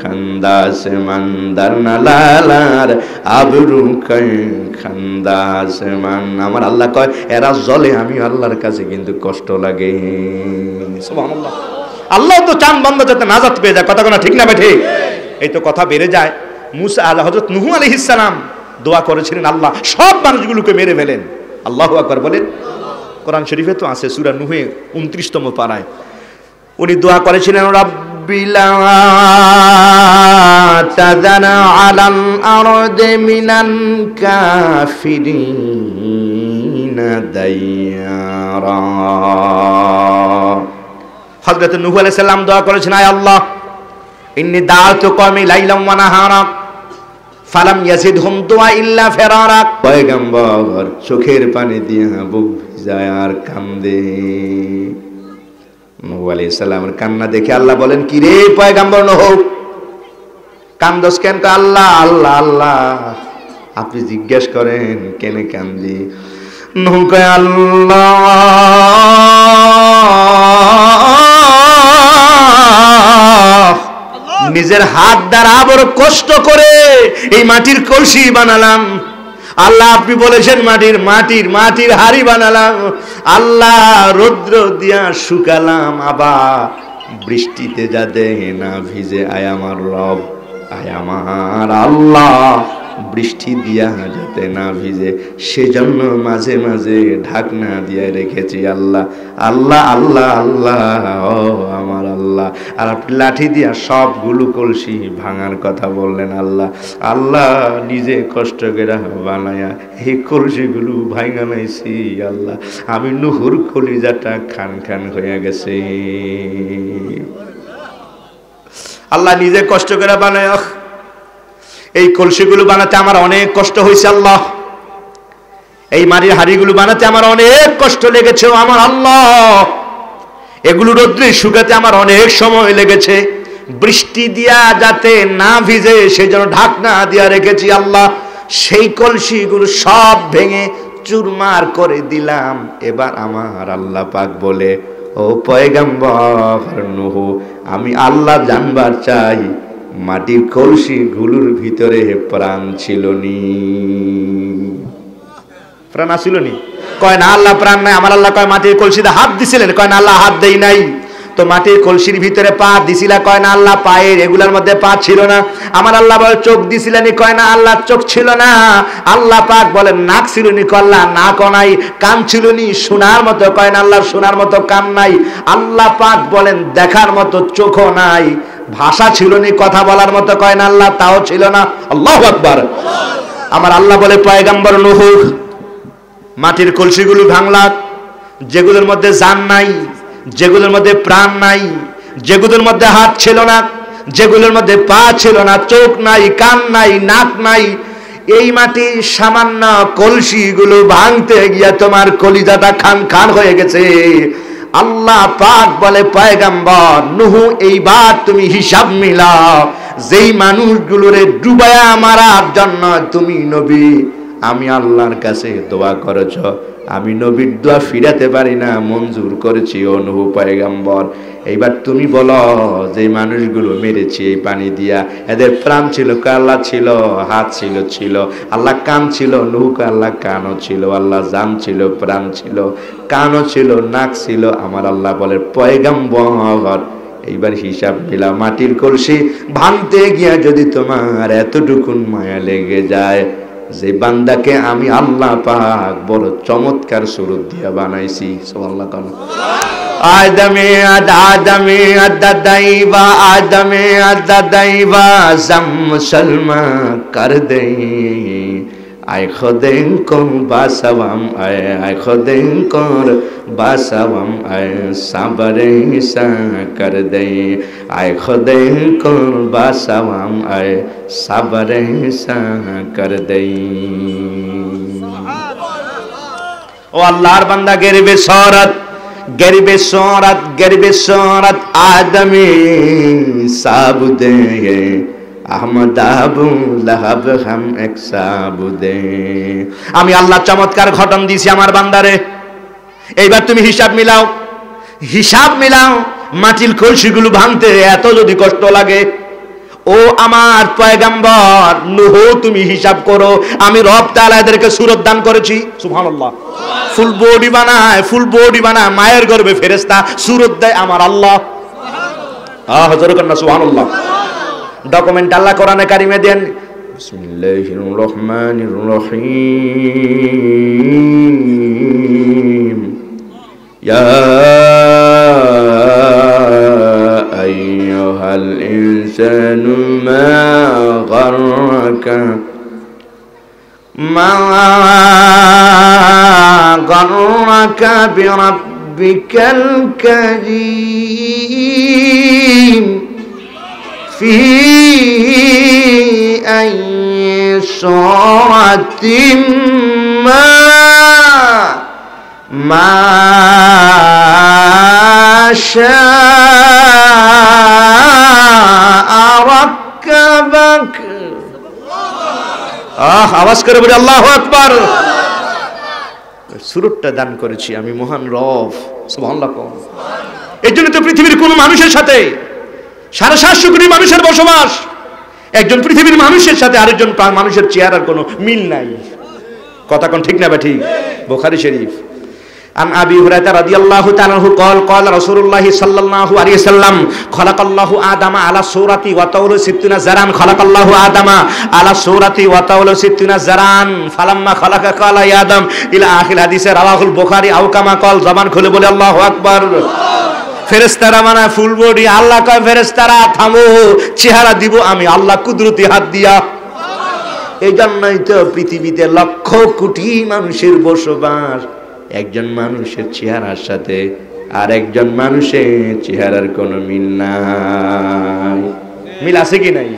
খন্দাস মান। দরনা লালার, আবরু কে খন্দাস মান। আমার আল্লাহ কয়, এরা জলে আমি আল্লাহর কাছে কিন্তু কষ্ট লাগে। আল্লাহ তো চান বান্দা যাতে নাজাত পেয়ে যায়, কথা কোনো ঠিক না ঠিক? এই তো কথা বেড়ে যায়। মুসা আল্লাহ হজরত নুহু আলি ইসালাম দোয়া করেছিলেন, আল্লাহ, সব মানুষগুলোকে মেরে ফেলেন। আল্লাহ আকবর বলেন, কোরআন শরীফে তো আছে সুরা নুহে উনত্রিশতম পাড়ায় উনি দোয়া করেছিলেন হযরত নূহ আলাইহিস সালাম দোয়া করেছেন, আয় আল্লাহ ইন্নি দাআতু কওমি লাইলাম ওয়া নাহারা, ফালাম ইয়াজিদহুম দুআ ইল্লা ফিরারা। পয়গম্বর, চোখের পানি দিয়ে বুক ভিজায় আর কান্দে। নূহ আলাইহিস সালামের কান্না দেখে আল্লাহ বলেন, কি রে পয়গম্বর নূহ? কান্দস কেন? আল্লাহ আল্লাহ আল্লাহ, আপনি জিজ্ঞেস করেন, কেনে কান্দি? নূহ কয়, আল্লাহ নিজের হাত দ্বারা বড় কষ্ট করে এই মাটির কলসি বানালাম। আল্লাহ আপনি বলেছেন, মাটির মাটির মাটির হাড়ি বানালাম। আল্লাহ রৌদ্র দিয়া শুকালাম, আবার বৃষ্টিতে যাতে না ভিজে। আয় আমার রব, আয় আমার আল্লাহ। বৃষ্টি দিয়া যাতে না ভিজে, সেজন্য মাঝে মাঝে ঢাকনা দিয়ে রেখেছি আল্লাহ। আল্লাহ আল্লাহ আল্লাহ, ও আমার আল্লাহ। আর আপনি লাঠি দিয়া সবগুলো কলসি ভাঙার কথা বললেন আল্লাহ। আল্লাহ নিজে কষ্ট করে বানায়া এই কলসিগুলো ভাঙা নাইছি আল্লাহ। আমি নুহুর কলিজাটা খান খান হয়ে গেছে। আল্লাহ নিজে কষ্ট করে বানায় এই কলসিগুলো বানাতে আমার অনেক কষ্ট হয়েছে, আল্লাহ। এই মাটির হাড়িগুলো বানাতে আমার অনেক কষ্ট লেগেছে আমার আল্লাহ। এগুলো রোদ্রে শুকাতে আমার অনেক সময় লেগেছে। বৃষ্টি দিয়া যাতে না ভিজে সেই জন্য ঢাকনা দিয়া রেখেছি, আল্লাহ। সেই কলসিগুলো সব ভেঙে চুরমার করে দিলাম। এবার আমার আল্লাহ পাক বলে, ও পয়গাম্বর নুহু, আমি আল্লাহ জানবার চাই মাটির কলসি গুলুর ভিতরে প্রাণ ছিল নি। প্রাণ আসিল নি? কয় না আল্লাহ প্রাণ নাই। আমার আল্লাহ কয় মাটির কলসিতে হাত দিছিলেন কয় না আল্লাহ হাত দেই নাই। তো মাটির কলসির ভিতরে পা দিছিলা কয় না আল্লাহ পায়ের এগুলার মধ্যে পা ছিল না। আমার আল্লাহ বলে চোখ দিছিলেন কয় না আল্লাহ চোখ ছিল না। আল্লাহ পাক বলেন নাক ছিল নি? কল্লা নাক নাই কান ছিল নি। শোনার মতো কয় না আল্লাহ শোনার মতো কান নাই। আল্লাহ পাক বলেন দেখার মতো চোখও নাই। ভাষা ছিল নি, কথা বলার মতো কয় না আল্লাহ, তাও ছিল না। আল্লাহ আকবার। আমার আল্লাহ বলে, পয়গাম্বর নুহু, মাটির কলসিগুলো ভাঙলা যেগুলোর মধ্যে জান নাই, যেগুলোর মধ্যে প্রাণ নাই, যেগুলোর মধ্যে হাত ছিল না, যেগুলোর মধ্যে পা ছিল না, চোখ নাই, কান নাই, নাক নাই, এই মাটি সামান্য কলসিগুলো ভাঙতে গিয়া তোমার কলিজাটা খান খান হয়ে গেছে। আল্লাহ পাক বলে, পয়গাম্বর, নুহু, এইবার তুমি হিসাব মিলাও। যেই মানুষগুলোরে ডুবায়া মারার জন্য তুমি নবী, আমি আল্লাহর কাছে দোয়া করেছ। আমি নবীর দোয়া ফিরাতে পারি না, মঞ্জুর করেছি অনুভব পয়গাম্বর। এইবার তুমি বলো, যে মানুষগুলো মেরেছি এই পানি দিয়া, এদের প্রাণ ছিল কাল্লা ছিল? হাত ছিল ছিল। আল্লাহ কান ছিল নুক আল্লাহ কানও ছিল, আল্লাহ জান ছিল, প্রাণ ছিল, কানও ছিল, নাক ছিল, আমার আল্লাহ বলে পয়গাম্বর। এইবার হিসাব মিলা মাটির কলসি ভাঙতে গিয়া যদি তোমার এতটুকুন মায়া লেগে যায় যে বান্দাকে আমি আল্লাহ পাক বড় চমৎকার সুরত দিয়া বানাইছি, সুবহানাল্লাহ কোন। আদমে আদ, আদমে আদা দাইবা আদমে আদা দাইবা জাম মুসলমা কর দেই। আয় খোদেন কোন বাসাবাম আয় আয় খোদেন কোর বাসাবাম আয় সাবরে সা কর দে। আয় খোদেন কোন বাসাবাম আয় সাবরে সা কর দে। ও আল্লাহর বান্দা, গেরিবে সরাত গরিবে সরাত গরিবে সরাত আদমে সাবুদে। আমি আল্লাহ চমৎকার ঘটন দিছি আমার বান্দারে। এইবার তুমি হিসাব মিলাও। হিসাব মিলাও, মাটির কলসিগুলো ভাঙতে এত যদি কষ্ট লাগে। ও আমার পয়গাম্বর, নুহ, তুমি হিসাব করো। আমি রব তাআলা এদেরকে সুরত দান করেছি। সুবহানাল্লাহ। ফুল বডি বানায়, ফুল বডি বানায়, মায়ের গর্ভে ফেরেশতা সুরত দেয় আমার আল্লাহ। হজর কন্যা সুবহানাল্লাহ। ডকুমেন্ট আল্লাহ কোরআনে কারিমে দেন। বিসমিল্লাহির রহমানির রহিম ইয়া আইয়ুহাল ইনসানু মা গাররাকা। মা গাররাকা বিরাব্বিকাল কারীম في أي صورة ما ما شاء ركبك আহ আওয়াজ করে বলি আল্লাহ আকবার সুরতটা দান করেছি আমি মহান রব সুবহানাল্লাহ এই জন্য তো পৃথিবীর কোন মানুষের সাথে সাড়ে সাতশো কোটি মানুষের বসবাস একজন পৃথিবীর মানুষের সাথে আরেকজন মানুষের চেহারার কোনো মিল নাই কথা কোন ঠিক না বা ঠিক বোখারি শরীফ عن ابي هريره رضي الله تعالى عنه قال قال رسول الله صلى الله عليه وسلم خلق الله ادم على صورتي وطول 60 زران خلق الله ادم على صورتي وطول 60 زران فلما خلق قال يا ادم الى اخر حديث رواه البخاري او كما قال জবান খুলে বলে আল্লাহু আকবার ফেরেস্তারা মানে ফুল বডি। আল্লাহ কয় ফেরেস্তারা থামো, চেহারা দিব আমি। আল্লাহ কুদরতি হাত দিয়া। এই জন্যই তো পৃথিবীতে লক্ষ কোটি মানুষের বসবাস। একজন মানুষের চেহারার সাথে আর একজন মানুষের চেহারার কোনো মিল নাই। মিল আছে কি নাই?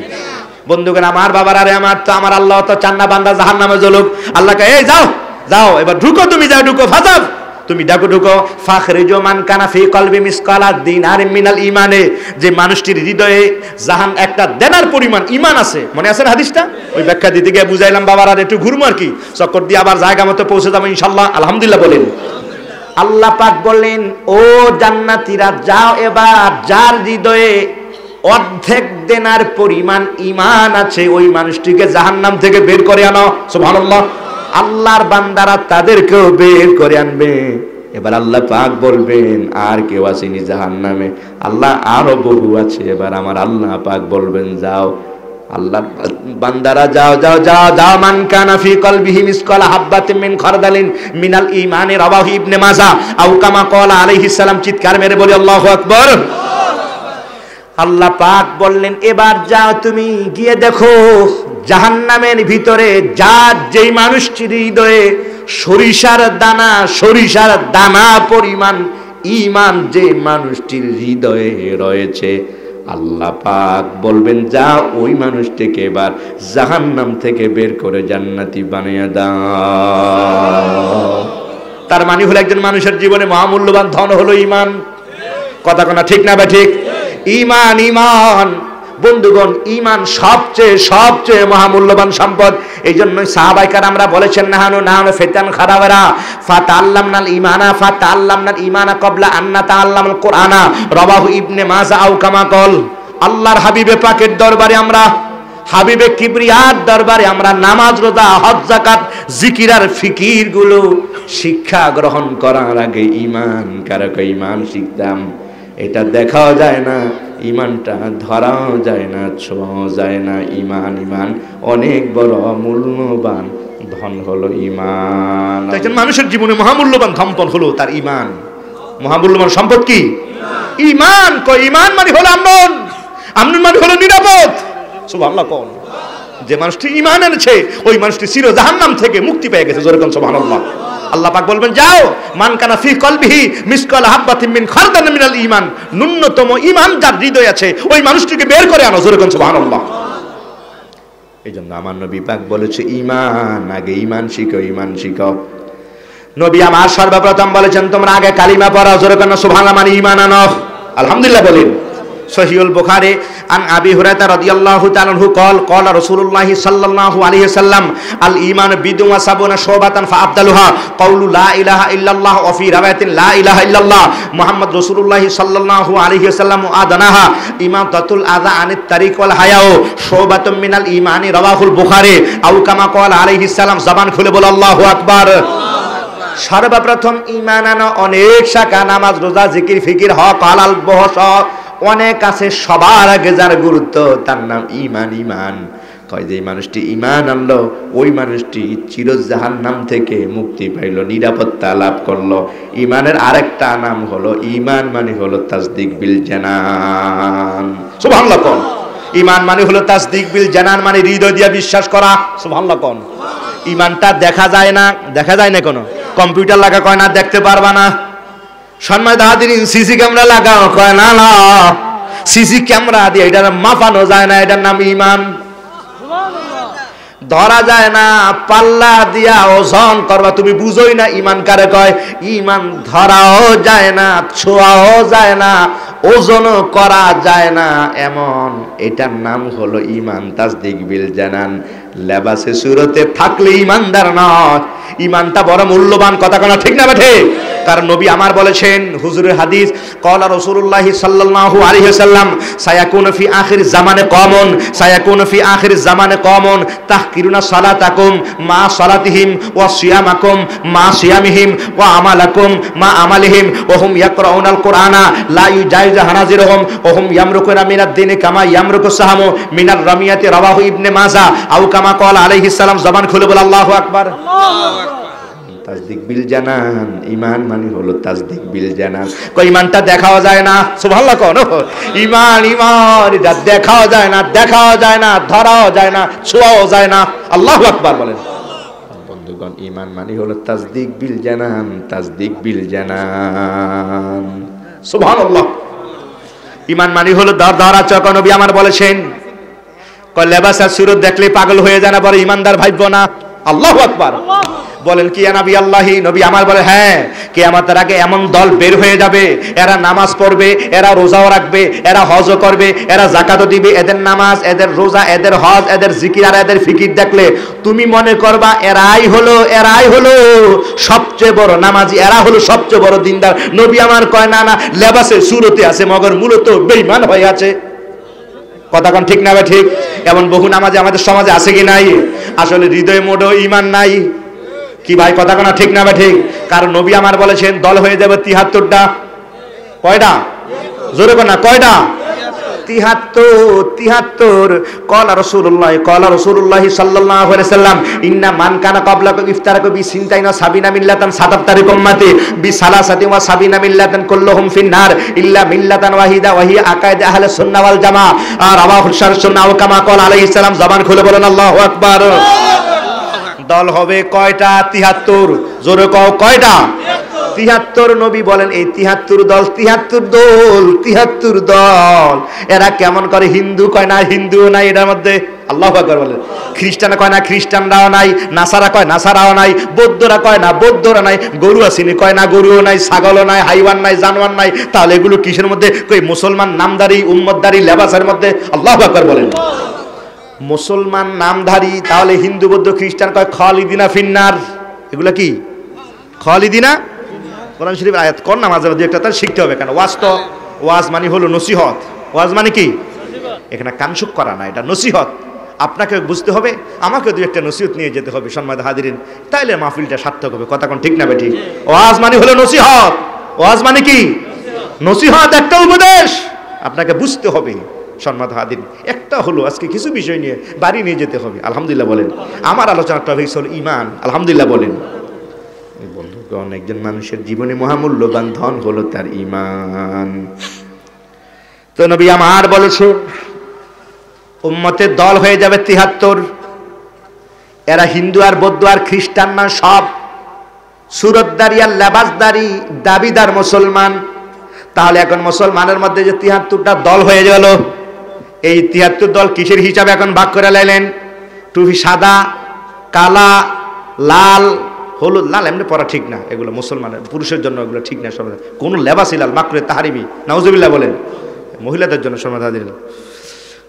বন্ধুগণ, আমার বাবার আরে আমার তো, আমার আল্লাহ তো চান্না বান্দা জাহান নামে জ্বলুক আল্লাহকে এই যাও যাও, এবার ঢুকো তুমি, যাও, ঢুকো ফাজাব তুমি ডাকো ঢুকো, ফাখরিজো মান কানা ফি কলবি মিসকালা দিন আর মিনাল ইমানে যে মানুষটির হৃদয়ে জাহান একটা দেনার পরিমাণ ইমান আছে। মনে আছে হাদিসটা? ওই ব্যাখ্যা দিতে গিয়ে বুঝাইলাম, বাবার, আর একটু ঘুরবো আর কি? চক্কর দিয়ে আবার জায়গা মতো পৌঁছে যাব ইনশাল্লাহ আলহামদুলিল্লাহ বলেন। আল্লাহ পাক বলেন ও জান্নাতীরা, যাও এবার, যার হৃদয়ে অর্ধেক দেনার পরিমাণ ইমান আছে, ওই মানুষটিকে জাহান্নাম থেকে বের করে আনো। সুবহানাল্লাহ। আল্লাহর বান্দারা তাদেরকেও বের করে আনবে। এবার আল্লাহ পাক বলবেন, আর কেউ আসেনি জাহান নামে আল্লাহ আরও বহু আছে। এবার আমার আল্লাহ পাক বলবেন, যাও। আল্লাহ বান্দারা যাও যাও যাও যাও। মান কানা ফি কলবিহি মিসকাল হাব্বাতিন মিন খরদালিন মিনাল ঈমানের রাওয়াহু ইবনে মাজা। আও কামা ক্বালা আলাইহিস সালাম চিৎকার মেরে বলি, আল্লাহু আকবার। আল্লাহ পাক বললেন, এবার যাও তুমি, গিয়ে দেখো, জাহান্নামের ভিতরে যার যেই মানুষটির হৃদয়ে সরিষার দানা সরিষার দানা পরিমাণ ইমান যে মানুষটির হৃদয়ে রয়েছে। আল্লাহ পাক বলবেন যা ওই মানুষটিকে এবার জাহান্নাম থেকে বের করে জান্নাতি বানিয়ে দাও। তার মানে হলো একজন মানুষের জীবনে মহামূল্যবান ধন হলো ইমান কথা কোনা ঠিক না বা ঠিক? ইমান ইমান। বন্ধুগণ, ইমান সবচেয়ে সবচেয়ে মহামূল্যবান সম্পদ। এই জন্যই সাহাবাইকার আমরা বলেছেন, নাহানু নাহানু ফেতান খারাবেরা। ফাতা আল্লাম নাল ইমানা ফাতা আল্লাম নাল ইমানা কবলা আন্না তা আল্লাম কোরআনা। রবাহু ইবনে মাজা আউ কামা কল, আল্লাহর হাবিবে পাকের দরবারে আমরা, হাবিবে কিবরিয়ার দরবারে আমরা নামাজ, রোজা, হজ জাকাত জিকির আর ফিকিরগুলো শিক্ষা গ্রহণ করার আগে ইমান কারক ইমান শিখতাম। এটা দেখাও যায় না, ইমানটা ধরাও যায় না, ছোঁয়াও যায় না, ইমান ইমান। অনেক বড় মূল্যবান ধন হলো ইমান। একজন মানুষের জীবনে মহামূল্যবান সম্পদ হলো তার ইমান। মহামূল্যবান সম্পদ কি? ইমান। কই ইমান মানে হলো আমন আমন মানে হলো নিরাপদ। সুবহানাল্লাহ কোন। যে মানুষটি ইমান এনেছে, ওই মানুষটি চির জাহান্নাম থেকে মুক্তি পেয়ে গেছে, জোরে কোন সুবহানাল্লাহ। আল্লাহ পাক বলবেন, যাও, মান কানা ফি কলবিহি মিসকাল হাব্বাতিন খারদান মিনাল ঈমান। ন্যূনতম ঈমান যার হৃদয় আছে, ওই মানুষটিকে বের করে আনো, জোরে সুবহানাল্লাহ। এই জন্য আমার নবী পাক বলেছে, ঈমান, আগে ঈমান শিখো ঈমান শিখো। নবী আমার সর্বপ্রথম বলেছেন, তোমরা আগে কালিমা পড়া, জোরে কোন সুবহানাল্লাহ মানে ঈমান আনো। আলহামদুলিল্লাহ বলেন। সহিউল বুখারে, আন আবি হুরায়রা রাদিয়াল্লাহু তাআলা কল কল রাসূলুল্লাহি সাল্লাল্লাহু আলাইহি সাল্লাম, আল ঈমান বিদু ওয়া সাবুনা শোবাতান ফা আফদালুহা, কওলু লা ইলাহা ইল্লাল্লাহ ওয়া ফি রাওয়াতিন লা ইলাহা ইল্লাল্লাহ, মুহাম্মদ রাসূলুল্লাহি সাল্লাল্লাহু আলাইহি সাল্লাম আদানাহা ঈমান তাতুল আযা আনিত তারিক ওয়াল হায়াও শোবাতুম মিনাল ঈমানি, রাওয়াহুল বুখারী, আও কামা কল আলাইহিস সালাম, জবান খুলে বল আল্লাহু আকবার। সর্বপ্রথম ইমান আনো অনেক শাখা, নামাজ, রোজা, জিকির, ফিকির, হক, হালাল, বহস অনেক আছে, সবার আগে যার গুরুত্ব তার নাম ইমান ইমান কয় যে মানুষটি ইমান আনলো, ওই মানুষটি চিরজাহান নাম থেকে মুক্তি পাইল, নিরাপত্তা লাভ করল। ইমানের আরেকটা নাম হলো ইমান মানে হলো তাসদিক বিল জানান। সুবহানাল্লাহ কোন? ইমান মানে হলো তাসদিক বিল জানান মানে হৃদয় দিয়ে বিশ্বাস করা। সুবহানাল্লাহ কোন? ইমানটা দেখা যায় না, দেখা যায় না কোনো? কম্পিউটার লাগা কয় না, দেখতে পারবা না। সম্মান দাদিন সিসি ক্যামেরা লাগাও। কয়, না না, সিসি ক্যামেরা দিয়ে এটা মাপানো যায় না, এটার নাম ইমান। ধরা যায় না, পাল্লা দিয়া ওজন করবা, তুমি বুঝোই না ইমান কারে কয়। ইমান ধরাও যায় না, ছোঁয়াও যায় না, ওজনও করা যায় না, এমন। এটার নাম হলো ইমান, তাসদিক বিল জানান। লেবাসে সুরতে থাকলে ইমানদার নয়। ইমানটা বড় মূল্যবান কথা কোনো ঠিক না বেঠে? কারণ নবী আমার বলেছেন, হুজুরের হাদিস, কলা রসুল্লাহ সাল্লাল্লাহু আলাইহি সাল্লাম সায়াকুন ফি আখির জামানে কমন, সায়াকুন ফি আখির জামানে কমন, তাহকিরুনা সালাতাকুম, মা সালাতিহিম, ওয়া সিয়ামাকুম, মা সিয়ামিহিম, ওয়া আমালাকুম, মা আমালিহিম, ওয়া হুম ইয়াকরাউনাল কুরআনা, লা ইউজাইজু হানাজিরহুম, ওয়া হুম ইয়ামরুকুনা মিনাদ দিনি কামা ইয়ামরুকু সাহামু মিনার রামিয়াতি রাওয়াহু ইবনে মাজা আউ কামা কল আলাইহিস সালাম, জবান খুলে বলে আল্লাহু আকবার। তাজদিক বিল জানান ইমান মানে হলো তাজদিক বিল জানান। কই ইমানটা দেখাও যায় না? সুবহানাল্লাহ কোন। ইমান ইমান এটা দেখাও যায় না, দেখাও যায় না, ধরাও যায় না, ছোঁয়াও যায় না। আল্লাহু আকবার বলেন। বন্ধুগণ ইমান মানে হলো তাজদিক বিল জানান, তাজদিক বিল জানান। সুবহানাল্লাহ। ইমান মানে হলো দর ধরা চক নবী আমার বলেছেন, কয়, লেবাস সুরত দেখলে পাগল হয়ে যায় না বলে ইমানদার ভাইব না। আল্লাহু আকবার। বলেন কি নবী আল্লাহি? নবী আমার বলে হ্যাঁ কে আমাদের আগে এমন দল বের হয়ে যাবে, এরা নামাজ পড়বে, এরা রোজাও রাখবে, এরা হজও করবে, এরা জাকাতও দিবে, এদের নামাজ, এদের রোজা, এদের হজ, এদের জিকির আর এদের ফিকির দেখলে তুমি মনে করবা, এরাই হলো এরাই হলো সবচেয়ে বড় নামাজি, এরা হলো সবচেয়ে বড় দিনদার। নবী আমার কয়, না না লেবাসে সুরতে আছে, মগর মূলত বেইমান হয়ে আছে। কথা কোন ঠিক না ঠিক? এমন বহু নামাজে আমাদের সমাজে আছে কি নাই? আসলে হৃদয় মোড়ো ইমান নাই। কি ভাই, কথা কোনা ঠিক না ঠিক? কারণ নবী আমার বলেছেন, দল হয়ে যাবে তিহাত্তরটা। কয়টা? জোরে না, কয়টা? তিহাত্তর তিহাত্তর। কলা রসুল্লাহ কলা রসুল্লাহ সাল্লাহ সাল্লাম ইন্না মান কানা কবলা ইফতার কবি সিনতাইনা সাবিনা মিল্লাতান সাতাত্তারি কম্মাতে বি সালাসাতি ওয়া সাবিনা মিল্লাতান কুল্লুহুম ইল্লা মিল্লাতান ওয়াহিদা ওয়াহি আকায়েদ আহলে সুন্নাহ ওয়াল জামা আর রাওয়াহু শার সুন্নাহ ওয়া কামা ক্বাল আলাইহিস সালাম জবান খুলে বলেন আল্লাহু আকবার। দল হবে কয়টা? তিহাত্তর। জোরে কও কয়টা? তিহাত্তর নবী বলেন, এই তিহাত্তর দল তিহাত্তর দল তিহাত্তর দল। এরা কেমন করে হিন্দু কয় না হিন্দু নাই এটার মধ্যে? আল্লাহ আকবর বলেন খ্রিস্টান কয় না, খ্রিস্টানরাও নাই, নাসারা কয়, নাসারাও নাই, বৌদ্ধরা কয় না, বৌদ্ধরা নাই, গরু আসেনি কয় না, গরুও নাই, ছাগলও নাই, হাইওয়ান নাই, জানোয়ার নাই। তাহলে এগুলো কিসের মধ্যে? কই, মুসলমান নামদারি, উম্মতদারি, লেবাসের মধ্যে? আল্লাহ আকবর বলেন। মুসলমান নামধারী, তাহলে হিন্দু, বৌদ্ধ, খ্রিস্টান কয়, খালিদিনা ফিন্নার। এগুলো কি? খালিদিনা কোরআন শরীফ আয়াত কর না মাঝে মাঝে একটা তার শিখতে হবে কেন? ওয়াজ তো, ওয়াজ মানে হলো নসিহত। ওয়াজ মানে কি? এখানে কানসুক করা না, এটা নসিহত। আপনাকে বুঝতে হবে আমাকে দু একটা নসিহত নিয়ে যেতে হবে সম্মাদ হাজিরিন। তাইলে মাহফিলটা সার্থক হবে, কথা কোন ঠিক না বেঠি ওয়াজ মানে হলো নসিহত। ওয়াজ মানে কি? নসিহত একটা উপদেশ। আপনাকে বুঝতে হবে সম্মাদ হাদিন একটা হলো আজকে কিছু বিষয় নিয়ে বাড়ি নিয়ে যেতে হবে, আলহামদুলিল্লাহ বলেন। আমার আলোচনাটা হয়েছে হলো ইমান, আলহামদুলিল্লাহ বলেন। বন্ধুগণ একজন মানুষের জীবনে মহামূল্যবান ধন হলো তার ইমান তো নবী আমার বলেছে, উম্মতের দল হয়ে যাবে তিহাত্তর। এরা হিন্দু আর বৌদ্ধ আর খ্রিস্টান না, সব সুরতদারি আর লেবাসদারি, দাবিদার মুসলমান। তাহলে এখন মুসলমানের মধ্যে যে তিহাত্তরটা দল হয়ে গেল, এই তিহাত্তর দল কিসের হিসাবে এখন ভাগ করে লাইলেন? টুপি সাদা, কালা, লাল হলুদ, লাল, এমনি পরা ঠিক না এগুলো মুসলমানের, পুরুষের জন্য এগুলো ঠিক না সব কোনো লেবাসই লাল মাকড়ে তাহারিবি নাউজুবিল্লাহ বলেন। মহিলাদের জন্য সমাধা দিল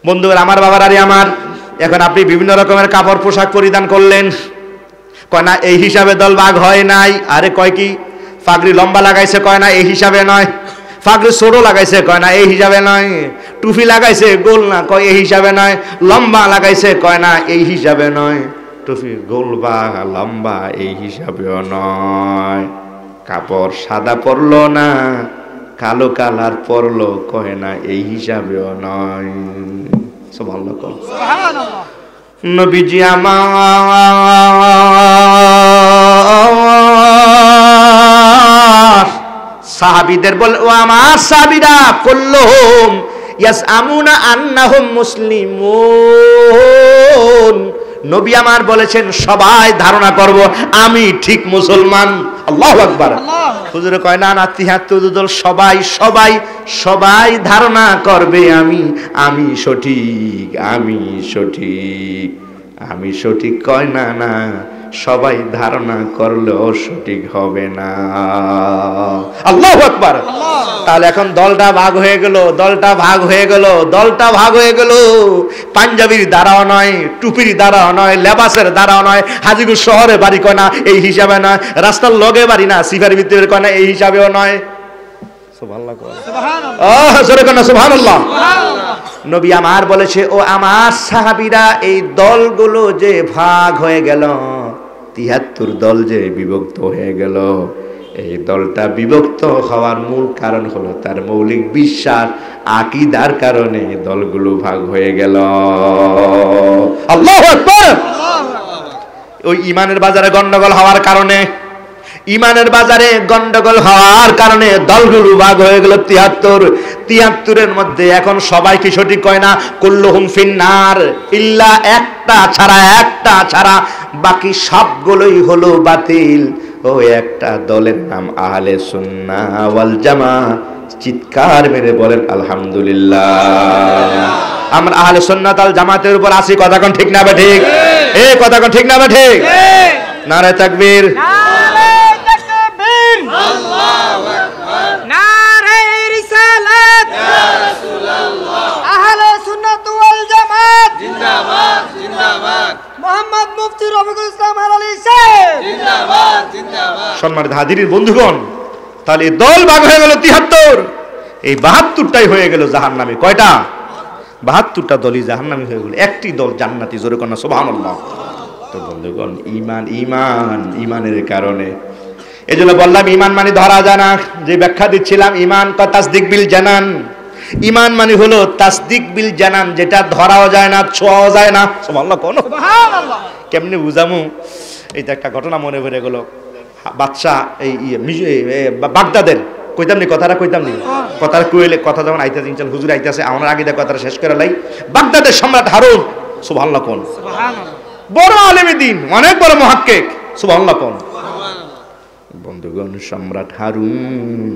বন্ধুরা আমার বাবার আরে আমার, এখন আপনি বিভিন্ন রকমের কাপড়, পোশাক পরিধান করলেন। কয় না, এই হিসাবে দল বাঘ হয় নাই। আরে কয় কি, ফাগরি লম্বা লাগাইছে, কয় না, এই হিসাবে নয়। ফাগরি ছোটো লাগাইছে, কয় না, এই হিসাবে নয়। টুপি লাগাইছে, গোল না, কয়, এই হিসাবে নয়। লম্বা লাগাইছে, কয় না, এই হিসাবে নয়। টুপি গোল বা লম্বা এই হিসাবেও নয়। কাপড় সাদা পরলো না, কালো কালার পরলো, কয় না এই হিসাবেও নয়। নবীজি আমার সাহাবিদের বল, ও আমার সাহাবিরা, কুল্লুহুম ইয়াসআমুনা আন্নাহুম মুসলিমুন। নবী আমার বলেছেন সবাই ধারণা করব আমি ঠিক মুসলমান। আল্লাহ আকবার। হুজুরে কয় না না তিহাত্তর সবাই সবাই সবাই ধারণা করবে আমি। আমি সঠিক আমি সঠিক আমি সঠিক। কয় না না সবাই ধারণা করলেও সঠিক হবে না। আল্লাহ আকবার। তাহলে এখন দলটা ভাগ হয়ে গেল দলটা ভাগ হয়ে গেল দলটা ভাগ হয়ে গেল। পাঞ্জাবির দ্বারাও নয় টুপির দ্বারাও নয় লেবাসের দ্বারাও নয় হাজিগুর শহরে বাড়ি কয় না এই হিসাবে নয় রাস্তার লগে বাড়ি না সিফার ভিতরে কয় না এই হিসাবেও নয়। সুবহানাল্লাহ। নবী আমার বলেছে ও আমার সাহাবিরা এই দলগুলো যে ভাগ হয়ে গেল তিহাত্তর দল যে বিভক্ত হয়ে গেল, এই দলটা বিভক্ত হওয়ার মূল কারণ হলো তার মৌলিক বিশ্বাস, আকিদার কারণে দলগুলো ভাগ হয়ে গেল। ওই ইমানের বাজারে গন্ডগোল হওয়ার কারণে, ইমানের বাজারে গন্ডগোল হওয়ার কারণে দলগুলো ভাগ হয়ে গেল তিয়াত্তর। তিয়াত্তরের মধ্যে এখন সবাই কি সঠিক কয় না? কুল্লুহুম ফিন্নার। ইল্লা একটা ছাড়া একটা ছাড়া বাকি সবগুলোই হলো বাতিল। ও একটা দলের নাম আহলে সুন্না ওয়াল জামা। চিৎকার মেরে বলেন আলহামদুলিল্লাহ। আমরা আহলে সুন্নাত আল জামাতের উপর আসি কথা কোন ঠিক না বে ঠিক? এই কথা কোন ঠিক না বে ঠিক? নারে তাকবীর। সম্মানিত হাজিরির বন্ধুগণ তাহলে দল ভাগ হয়ে গেল তিহাত্তর। এই বাহাত্তরটাই হয়ে গেল জাহান নামে কয়টা? বাহাত্তরটা দলই জাহান নামে হয়ে গেল। একটি দল জান্নাতি জোরে কন্যা সোভান তো বন্ধুগণ ইমান ইমান ইমানের কারণে। এই জন্য বললাম ইমান মানে ধরা জানা। যে ব্যাখ্যা দিচ্ছিলাম ইমান তাসদিক বিল জানান। ইমান মানে হলো তাসদিক বিল জানান যেটা ধরাও যায় না ছোঁয়াও যায় না। সুবহানাল্লাহ কোন কেমনি বুঝামু? এইটা একটা ঘটনা মনে পড়ে গেল। বাদশাহ এই ইয়ে বাগদাদের কইতাম নি কথাটা কইতাম নি? কথাটা কইলে কথা যখন আইতাছে ইনশাল হুজুর আইতাছে আমার আগে দেখ কথাটা শেষ করে লাই। বাগদাদের সম্রাট হারুন সুবহানাল্লাহ কোন বড় আলেমী দিন অনেক বড় মহাক্কেক সুবহানাল্লাহ কোন বন্ধুগণ সম্রাট হারুন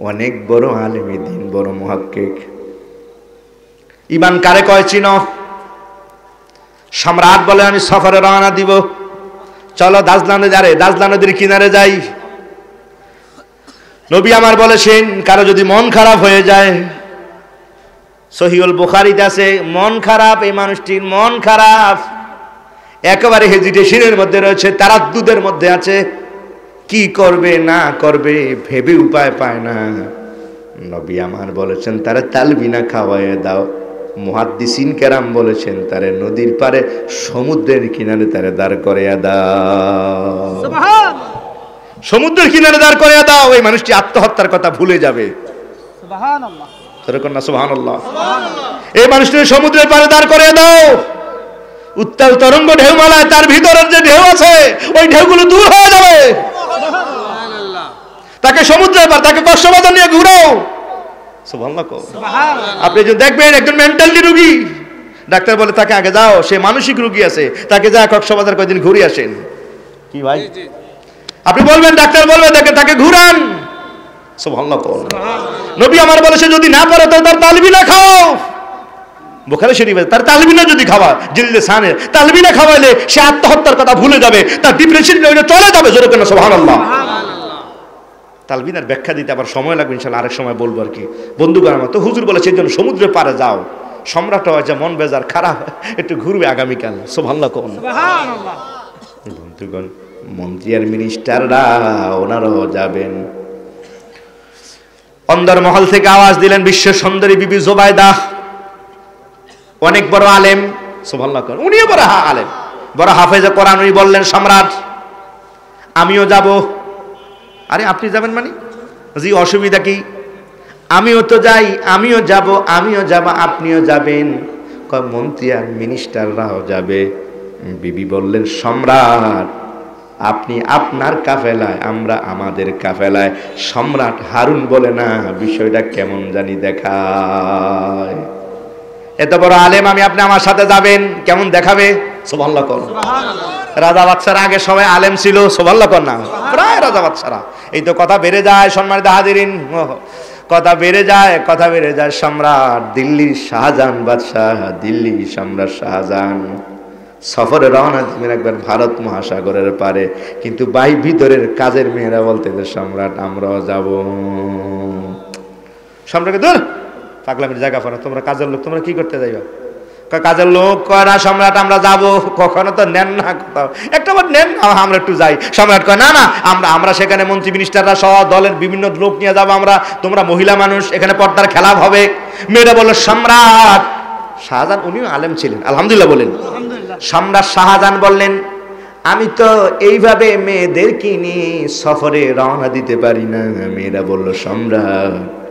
অনেক বড় আলেমী দিন, বড় মহাক্কেক। ইমান কারে কয় চিন? সম্রাট বলে, আমি সফরে রওনা দিব। চলো দাজলা নদী আরে নদীর কিনারে যাই। নবী আমার বলেছেন, কারও যদি মন খারাপ হয়ে যায়, সহিউল বুখারিতে আছে, মন খারাপ, এই মানুষটির মন খারাপ। একেবারে হেজিটেশনের মধ্যে রয়েছে, তারাদ্দুদের মধ্যে আছে। কি করবে না করবে ভেবে উপায় পায় না। নবী আমার বলেছেন তারা তালবিনা খাওয়াইয়ে দাও। মুহাদ্দিসিন কেরাম বলেছেন তারে নদীর পারে সমুদ্রের কিনারে তারে দাঁড় করিয়া দাও। সমুদ্রের কিনারে দাঁড় করিয়া দাও ওই মানুষটি আত্মহত্যার কথা ভুলে যাবে। এই মানুষটি সমুদ্রের পারে দাঁড় করিয়া দাও। উত্তাল তরঙ্গ ঢেউ মালায় তার ভিতরের যে ঢেউ আছে ওই ঢেউগুলো দূর হয়ে যাবে। তাকে সমুদ্রের পার তাকে কষ্টবাজার নিয়ে ঘুরাও আপনি যদি দেখবেন একজন মেন্টালি রুগী। ডাক্তার বলে তাকে আগে যাও সে মানসিক রুগী আছে। তাকে যা কক্সবাজার কয়েকদিন ঘুরে আসেন। কি ভাই? আপনি বলবেন ডাক্তার বলবে দেখে তাকে ঘুরান। নবী আমার বলে সে যদি না পারে তো তার তালবিনা খাও। বোখারে শরীফ তার তালবিনা যদি খাওয়া জিলদে সানে তালবিনা খাওয়াইলে সে আত্মহত্যার কথা ভুলে যাবে তার ডিপ্রেশন চলে যাবে জোরে কেন সুবহানাল্লাহ। তালবিনার ব্যাখ্যা দিতে আবার সময় লাগবে ইনশাল্লাহ আরেক সময় বলব আর কি। বন্ধুগণ আমার তো হুজুর বলে সেই জন্য সমুদ্রে পারে যাও। সম্রাট হয় যে মন বেজার খারাপ একটু ঘুরবে আগামীকাল সোভাল্লা কোন বন্ধুগণ মন্ত্রী আর মিনিস্টাররা ওনারাও যাবেন। অন্দর মহল থেকে আওয়াজ দিলেন বিশ্ব সুন্দরী বিবি জোবায়দা অনেক বড় আলেম। সোভাল্লা উনিও বড় হা আলেম। বড় হাফেজে কোরআন উনি বললেন, সম্রাট, আমিও যাব। আরে, আপনি যাবেন মানে? জি, অসুবিধা কি? আমিও তো যাই, আমিও যাব আমিও যাব, আপনিও যাবেন। মন্ত্রী আর মিনিস্টাররাও যাবে। বিবি বললেন, সম্রাট, আপনি আপনার কাফেলায়, আমরা আমাদের কাফেলায়। সম্রাট হারুন বলে, না, বিষয়টা কেমন জানি দেখায়। এত বড় আলেম আমি আপনি আমার সাথে যাবেন? কেমন দেখাবে? সোভাল্লা কর রাজা বাচ্চারা আগে সবাই আলেম ছিল সোভাল্লা কর না? প্রায় রাজা বাচ্চারা এই তো কথা বেড়ে যায় সম্মানিত হাজিরিন। কথা বেড়ে যায় কথা বেড়ে যায়। সম্রাট দিল্লির শাহজাহান বাদশাহ দিল্লি সম্রাট শাহজাহান। সফরে রওনা দিবেন একবার ভারত মহাসাগরের পারে কিন্তু বাই ভিতরের কাজের মেয়েরা বলতে সম্রাট আমরাও যাব। সম্রাটকে দূর পাগলামের জায়গা পড়া তোমরা কাজের লোক তোমরা কি করতে যাইবা? কাজের লোক করা সম্রাট আমরা যাব। কখনো তো নেন না কোথাও। একটা বার নেন আমরা একটু যাই। সম্রাট কয় না না আমরা আমরা সেখানে মন্ত্রী মিনিস্টাররা সহ দলের বিভিন্ন লোক নিয়ে যাব আমরা। তোমরা মহিলা মানুষ এখানে পর্দার খেলা হবে। মেয়েরা বলল সম্রাট শাহজাহান উনিও আলেম ছিলেন। আলহামদুলিল্লাহ বলেন। সম্রাট শাহজাহান বললেন আমি তো এইভাবে মেয়েদের কিনে সফরে রওনা দিতে পারি না। মেয়েরা বলল সম্রাট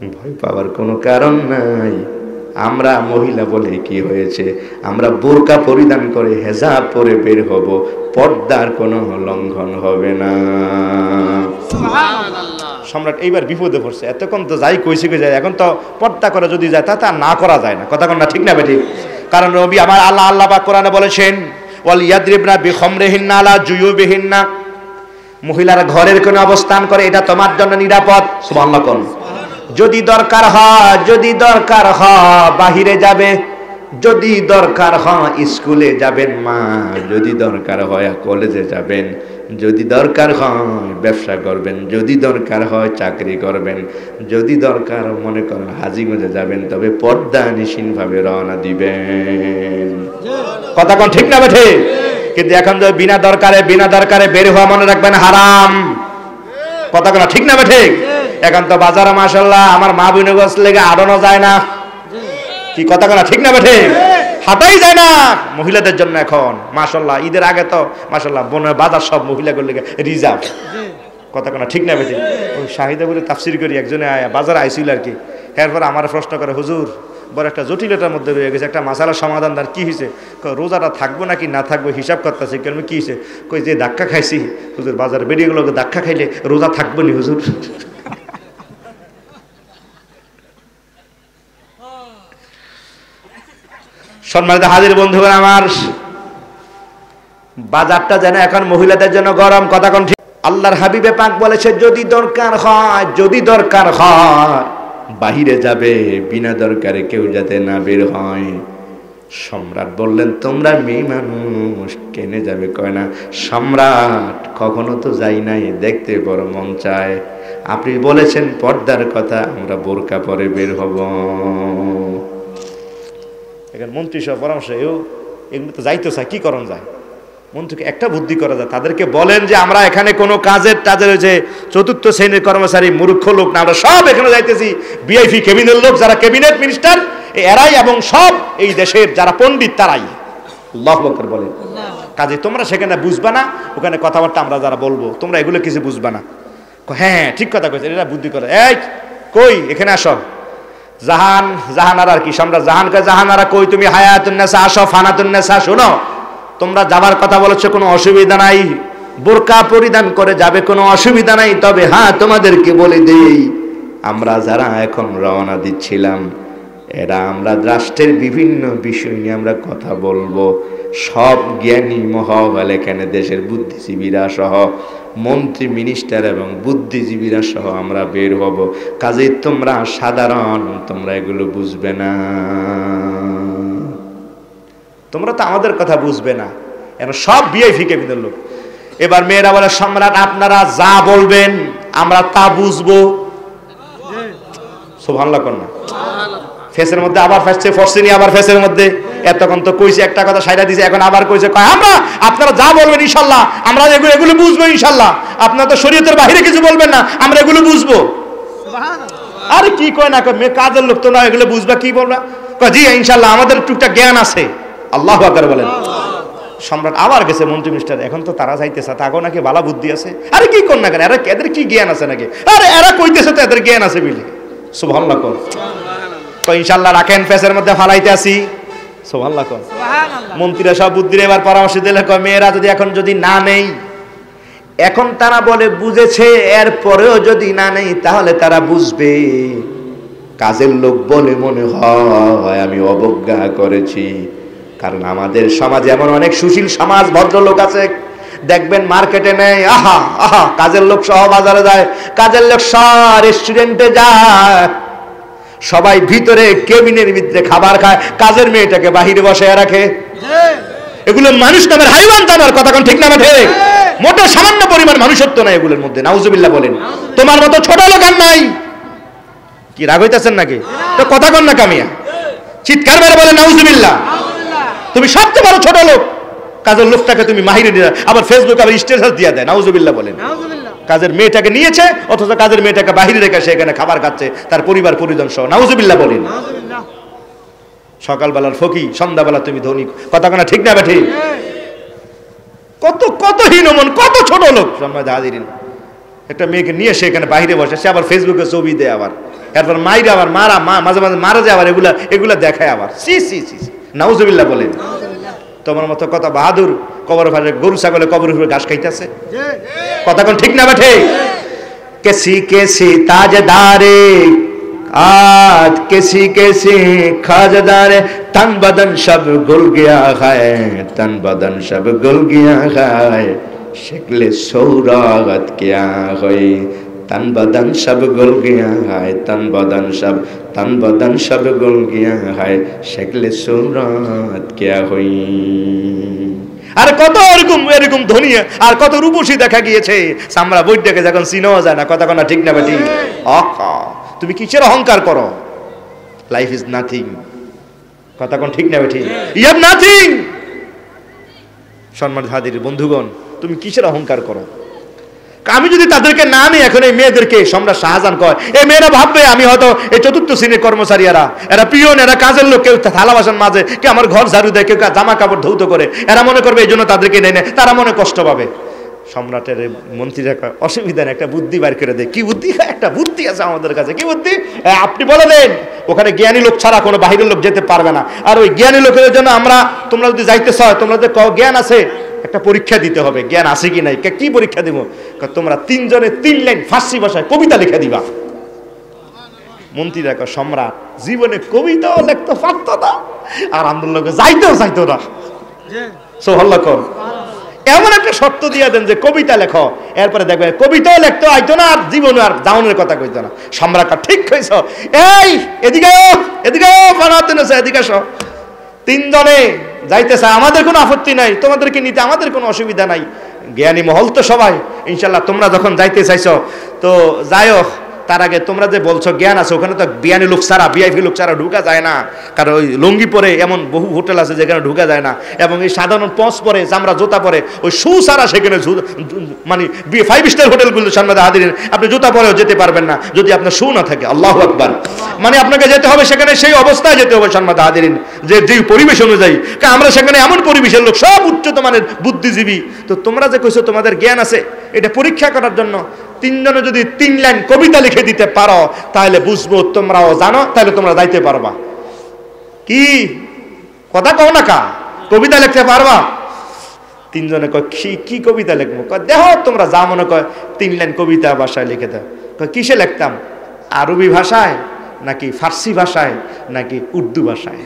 ভয় পাওয়ার কোনো কারণ নাই। আমরা মহিলা বলে কি হয়েছে? আমরা বোরকা পরিধান করে হেজাব পরে বের হব পর্দার কোনো লঙ্ঘন হবে না। সম্রাট এইবার বিপদে পড়ছে। এতক্ষণ তো যাই কইছে কে যায় এখন তো পর্দা করে যদি যায় তা তা না করা যায় না। কথা না ঠিক না বেটি? কারণ রবি আমার আল্লাহ আল্লাহ বা কোরআনে বলেছেন ওয়াল ইয়াদরিবনা বিখমরিহিন্না আলা জুয়ুবিহিন্না। মহিলারা ঘরের কোনো অবস্থান করে এটা তোমার জন্য নিরাপদ। সুবহানাল্লাহ কোন? যদি দরকার হয়, যদি দরকার হয়, বাহিরে যাবে। যদি দরকার হয়, স্কুলে যাবেন মা। যদি দরকার হয়, কলেজে যাবেন। যদি দরকার হয়, ব্যবসা করবেন। যদি দরকার হয়, চাকরি করবেন। যদি দরকার, মনে করেন হাজিগঞ্জে যাবেন, তবে পর্দা নিশীনভাবে রওনা দিবেন। কথা কোন ঠিক না বেঠে? কিন্তু এখন তো বিনা দরকারে বিনা দরকারে বের হওয়া মনে রাখবেন হারাম। কথা কোন ঠিক না বেঠে? এখন তো বাজারে মাসাল্লাহ আমার মা বোন গোস লেগে আড়ানো যায় না। কি কথা কথা ঠিক না বেঠে? হাঁটাই যায় না। মহিলাদের জন্য এখন মাসাল্লাহ ঈদের আগে তো মাসাল্লাহ বোনের বাজার সব মহিলাগুলো লেগে রিজার্ভ কথা কথা ঠিক না বেঠে? ওই শাহিদা বলে তাফসির করি, একজনে আয়া, বাজারে আইছিল আর কি। এরপর আমার প্রশ্ন করে, হুজুর, বড় একটা জটিলতার মধ্যে রয়ে গেছে, একটা মাসালার সমাধান তার কি হয়েছে রোজাটা থাকব নাকি না থাকব হিসাব করতেছে। কেন কি হয়েছে কই যে ধাক্কা খাইছি, হুজুর, বাজার বেরিয়ে গেলো, ধাক্কা খাইলে রোজা থাকব নি, হুজুর। সম্মানিত হাজির বন্ধুগণ, আমার বাজারটা যেন এখন মহিলাদের জন্য গরম, কথা কোন আল্লাহর হাবিবে পাক বলেছে, যদি দরকার হয়, যদি দরকার হয়, বাহিরে যাবে, বিনা দরকারে কেউ যাতে না বের হয়। সম্রাট বললেন, তোমরা মেয়ে মানুষ, কেনে যাবে কয় না? সম্রাট, কখনো তো যাই নাই, দেখতে বড় মন চায়। আপনি বলেছেন, পর্দার কথা, আমরা বোরকা পরে বের হব। এখানে মন্ত্রী সব পরামর্শ এও এগুলো তো যাইতে চায় কি করণ যায়? মন্ত্রীকে একটা বুদ্ধি করা যায় তাদেরকে বলেন যে আমরা এখানে কোনো কাজের টাজের হয়েছে চতুর্থ শ্রেণির কর্মচারী মূর্খ লোক না আমরা সব এখানে যাইতেছি বিআইপি ক্যাবিনেট লোক যারা ক্যাবিনেট মিনিস্টার এরাই এবং সব এই দেশের যারা পণ্ডিত তারাই। আল্লাহ বকর বলে কাজে তোমরা সেখানে বুঝবা না ওখানে কথাবার্তা আমরা যারা বলব তোমরা এগুলো কিছু বুঝবা না। হ্যাঁ ঠিক কথা কইছে এটা বুদ্ধি করে। এই কই এখানে আসো। জাহান জাহানারা কি? সম্রাট জাহানকে জাহানারা কই? তুমি হায়াতুন্নেসা আসো ফানাতুন্নেসা শোনো। তোমরা যাবার কথা বলেছ, কোনো অসুবিধা নাই। বোরকা পরিধান করে যাবে, কোনো অসুবিধা নাই। তবে হ্যাঁ তোমাদেরকে বলে দেই, আমরা যারা এখন রওনা দিচ্ছিলাম, এরা আমরা রাষ্ট্রের বিভিন্ন বিষয় নিয়ে আমরা কথা বলব। সব জ্ঞানী মহবল এখানে দেশের বুদ্ধিজীবীরা সহ মন্ত্রী মিনিস্টার এবং বুদ্ধিজীবীরা সহ আমরা বের হব? কাজে তোমরা সাধারণ, তোমরা এগুলো বুঝবে না। তোমরা তো আমাদের কথা বুঝবে না। এখন সব বিআইফি কেবিনের লোক। এবার মেয়েরা বলে, সম্রাট, আপনারা যা বলবেন, আমরা তা বুঝব। সোভাল্লা কন্যা ফেসের মধ্যে আবার ফেসছে ফরসিনি আবার ফেসের মধ্যে। এতক্ষণ তো কইছে একটা কথা সাইডা দিছে এখন আবার কইছে কয় আমরা আপনারা যা বলবেন ইনশাল্লাহ আমরা এগুলো এগুলো বুঝব ইনশাল্লাহ। আপনারা তো শরীয়তের বাইরে কিছু বলবেন না আমরা এগুলো বুঝব। আর কি কয় না কয় কাজের লোক তো না এগুলো বুঝবা কি বলবা? কয় জি ইনশাল্লাহ আমাদের টুকটাক জ্ঞান আছে। আল্লাহ আকবার বলেন। সম্রাট আবার গেছে মন্ত্রী মিনিস্টার এখন তো তারা যাইতেছে তাকেও নাকি বালা বুদ্ধি আছে? আরে কি কর না কেন এরা এদের কি জ্ঞান আছে নাকি? আরে এরা কইতেছে তো এদের জ্ঞান আছে বিলি। সুবহানাল্লাহ কর। তো ইনশাল্লাহ রাখেন ফেসের মধ্যে ফালাইতে আসি। মন্ত্রীরা সব বুদ্ধির এবার পরামর্শ দিলে কয় মেয়েরা যদি এখন যদি না নেই এখন তারা বলে বুঝেছে এর পরেও যদি না নেই তাহলে তারা বুঝবে। কাজের লোক বলে মনে হয় আমি অবজ্ঞা করেছি। কারণ আমাদের সমাজে এমন অনেক সুশীল সমাজ ভদ্রলোক আছে দেখবেন মার্কেটে নেয় আহা আহা কাজের লোক সহ বাজারে যায় কাজের লোক সব রেস্টুরেন্টে যায়। সবাই ভিতরে কেবিনের ভিতরে খাবার খায়, কাজের মেয়েটাকে বাহিরে বসায় রাখে। এগুলো মানুষ নামের হাইওয়ান তো আমার কথা কোন ঠিক না ঠিক? মোটা সামান্য পরিমাণ মানুষত্ব নাই এগুলোর মধ্যে, নাউজুবিল্লাহ বলেন। তোমার মতো ছোট লোক আর নাই। কি রাগ হইতেছেন নাকি? তো কথা কন না কামিয়া? চিৎকার মেরে বলে, নাউজুবিল্লাহ। তুমি সবচেয়ে বড় ছোট লোক। কাজের লোকটাকে তুমি মাহিরে দিয়ে আবার ফেসবুক আবার স্টেটাস দিয়ে দেয়, নাউজুবিল্লাহ বলেন। কাজের মেয়েটাকে নিয়েছে অথচ কাজের মেয়েটাকে বাহিরে রেখে সে এখানে খাবার খাচ্ছে তার পরিবার পরিজন সহ। নাউজুবিল্লাহ বলেন। সকালবেলার ফকি সন্ধ্যাবেলা তুমি ধনী। কথা কোনা ঠিক না ঠিক কত কত হীনমন কত ছোট লোক। হাজিরিন একটা মেয়েকে নিয়ে সে এখানে বাইরে বসে সে আবার ফেসবুকে ছবি দেয় আবার। এরপর মাইরে আবার মারা মা মাঝে মাঝে মারা যায় আবার এগুলা এগুলা দেখায় আবার। সি সি সি নাউজুবিল্লাহ বলেন। তোমার মতো কত বাহাদুর কবর ফাঁসে গরু ছাগলে কবর উপরে ঘাস খাইতেছে কথা কোন ঠিক না বেঠে কেসি কেসি তাজদারে आज किसी किसी खाजदार तन बदन सब गुल गया है तन बदन सब गुल गया है शक्ल सौरागत क्या हुई তান বাদান সব গোল গিয়া হায়, তান বাদান সব, তান বাদান সব গোল গিয়া হায়, শেখলে সুরাত কেয়া হই। আর কত এরকম এরকম ধনী, আর কত রূপসী দেখা গিয়েছে। সামরা বৈদ্যকে যখন চিনাও যায় না, কথা কথা ঠিক না বাটি তুমি কিসের অহংকার করো? লাইফ ইজ নাথিং কথা কোন ঠিক না বেটি ই হ্যাভ নাথিং সম্মানিত হাদির বন্ধুগণ, তুমি কিসের অহংকার করো? আমি যদি তাদেরকে না নিই, এখন এই মেয়েদেরকে সম্রাট শাহজাহান কয়। এই মেয়েরা ভাববে, আমি হয়তো এই চতুর্থ শ্রেণির কর্মচারী এরা এরা পিয়ন, এরা কাজের লোক, কেউ থালা বাসন মাঝে কেউ আমার ঘর ঝাড়ু দেয়, কেউ জামা কাপড় ধৌত করে। এরা মনে করবে, এই জন্য তাদেরকে নেয় না। তারা মনে কষ্ট পাবে। সম্রাটের মন্ত্রীরা অসুবিধা নেই, একটা বুদ্ধি বার করে দেয়। কি বুদ্ধি? (laughs) একটা বুদ্ধি আছে আমাদের কাছে। কি বুদ্ধি? আপনি বলে দেন, ওখানে জ্ঞানী লোক ছাড়া কোনো বাহিরের লোক যেতে পারবে না। আর ওই জ্ঞানী লোকের জন্য আমরা, তোমরা যদি যাইতে চাও, তোমরা জ্ঞান আছে একটা পরীক্ষা দিতে হবে। জ্ঞান আছে কি নাই? কি পরীক্ষা দিব? তোমরা তিনজনে তিন লাইন ফার্সি ভাষায় কবিতা লিখে দিবা। মন্ত্রী দেখো সম্রাট জীবনে কবিতাও লিখতে পারতো না আর আমাদের লোকে যাইতেও চাইতো না। সোহল্লা কর। এমন একটা শর্ত দিয়ে দেন যে কবিতা লেখো। এরপরে দেখবে কবিতাও লেখতো আইতো না আর জীবন আর জাউনের কথা কইতো না। সম্রাটটা ঠিক কইছ। এই এদিকে এদিকে বানাতে না এদিকে আসো দলে যাইতেছে আমাদের কোনো আপত্তি নাই, তোমাদেরকে নিতে আমাদের কোনো অসুবিধা নাই। জ্ঞানী মহল তো সবাই, ইনশাল্লাহ তোমরা যখন যাইতে চাইছ, তো যাইও তার আগে তোমরা যে বলছো জ্ঞান আছে, ওখানে তো বিয়ানি লোক ছাড়া বিআইপি লোক ছাড়া ঢুকা যায় না। কারণ ওই লুঙ্গি পরে এমন বহু হোটেল আছে যেখানে ঢুকা যায় না। এবং এই সাধারণ পঁচ পরে, চামড়া, জুতা পরে, ওই শু ছাড়া সেখানে মানে ফাইভ স্টার হোটেলগুলো সামনে হাদিন আপনি জুতা পরেও যেতে পারবেন না, যদি আপনার শু না থাকে। আল্লাহ আকবার। মানে আপনাকে যেতে হবে সেখানে, সেই অবস্থায় যেতে হবে সম্মাদ হাদিন যে যেই পরিবেশ অনুযায়ী। আমরা সেখানে এমন পরিবেশের লোক, সব উচ্চত মানের বুদ্ধিজীবী। তো তোমরা যে কইছো তোমাদের জ্ঞান আছে, এটা পরীক্ষা করার জন্য। তিনজনে যদি তিন লাইন কবিতা লিখে দিতে পারো, তাহলে বুঝব তোমরাও জানো, তাহলে তোমরা যাইতে পারবা। কি? কথা কও না কা? কবিতা লিখতে পারবা? তিনজনে কয়, কি কি কবিতা লিখব? কয় দেহ তোমরা যা মনে কয়, তিন লাইন কবিতা ভাষায় লিখে দাও। কয়, কিসে লিখতাম? আরবি ভাষায় নাকি ফার্সি ভাষায় নাকি উর্দু ভাষায়?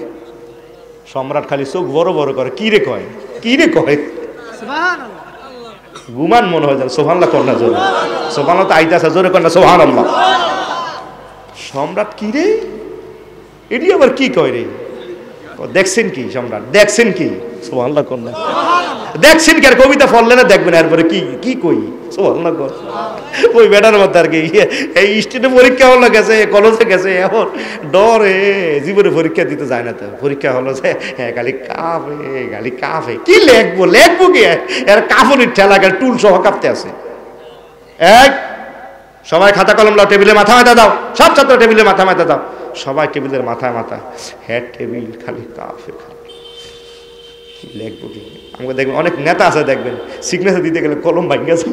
সম্রাট খালি চোখ বড় বড় করে, কি রে কয়? কি রে কয়? গুমান মনে হয় যেন সোহানলা কন্যা জোরে। সোহানলা তো আইতাসা জোরে কন্যা সোহান আল্লাহ সম্রাট কি রে? এটি আবার কি কয় রে? দেখছেন কি সম্রাট? দেখছেন কি? সোহানলা কন্যা দেখছেন কি আর কবিতা পড়লে না দেখবেন? এরপরে কি কি কই? ওই বেটার মধ্যে আর কি ইয়ে, এই স্টেটে পরীক্ষা হলো গেছে কলেজে গেছে এখন ডরে জীবনে পরীক্ষা দিতে যায় না তো। পরীক্ষা হলো যে হ্যাঁ খালি কাফে খালি কাফে কি লেখবো? লেখবো কি? এর কাফনের ঠেলা গেল টুল সহ কাঁপতে আছে। এক সবাই খাতা কলম লাও টেবিলে মাথা মাথা দাও। সব ছাত্র টেবিলে মাথা মাথা দাও। সবাই টেবিলের মাথায় মাথা। হ্যাঁ টেবিল খালি কাফে খালি। কি আমাকে দেখবেন, অনেক নেতা আছে দেখবেন সিগনেচার দিতে গেলে কলম ভাঙ গেছে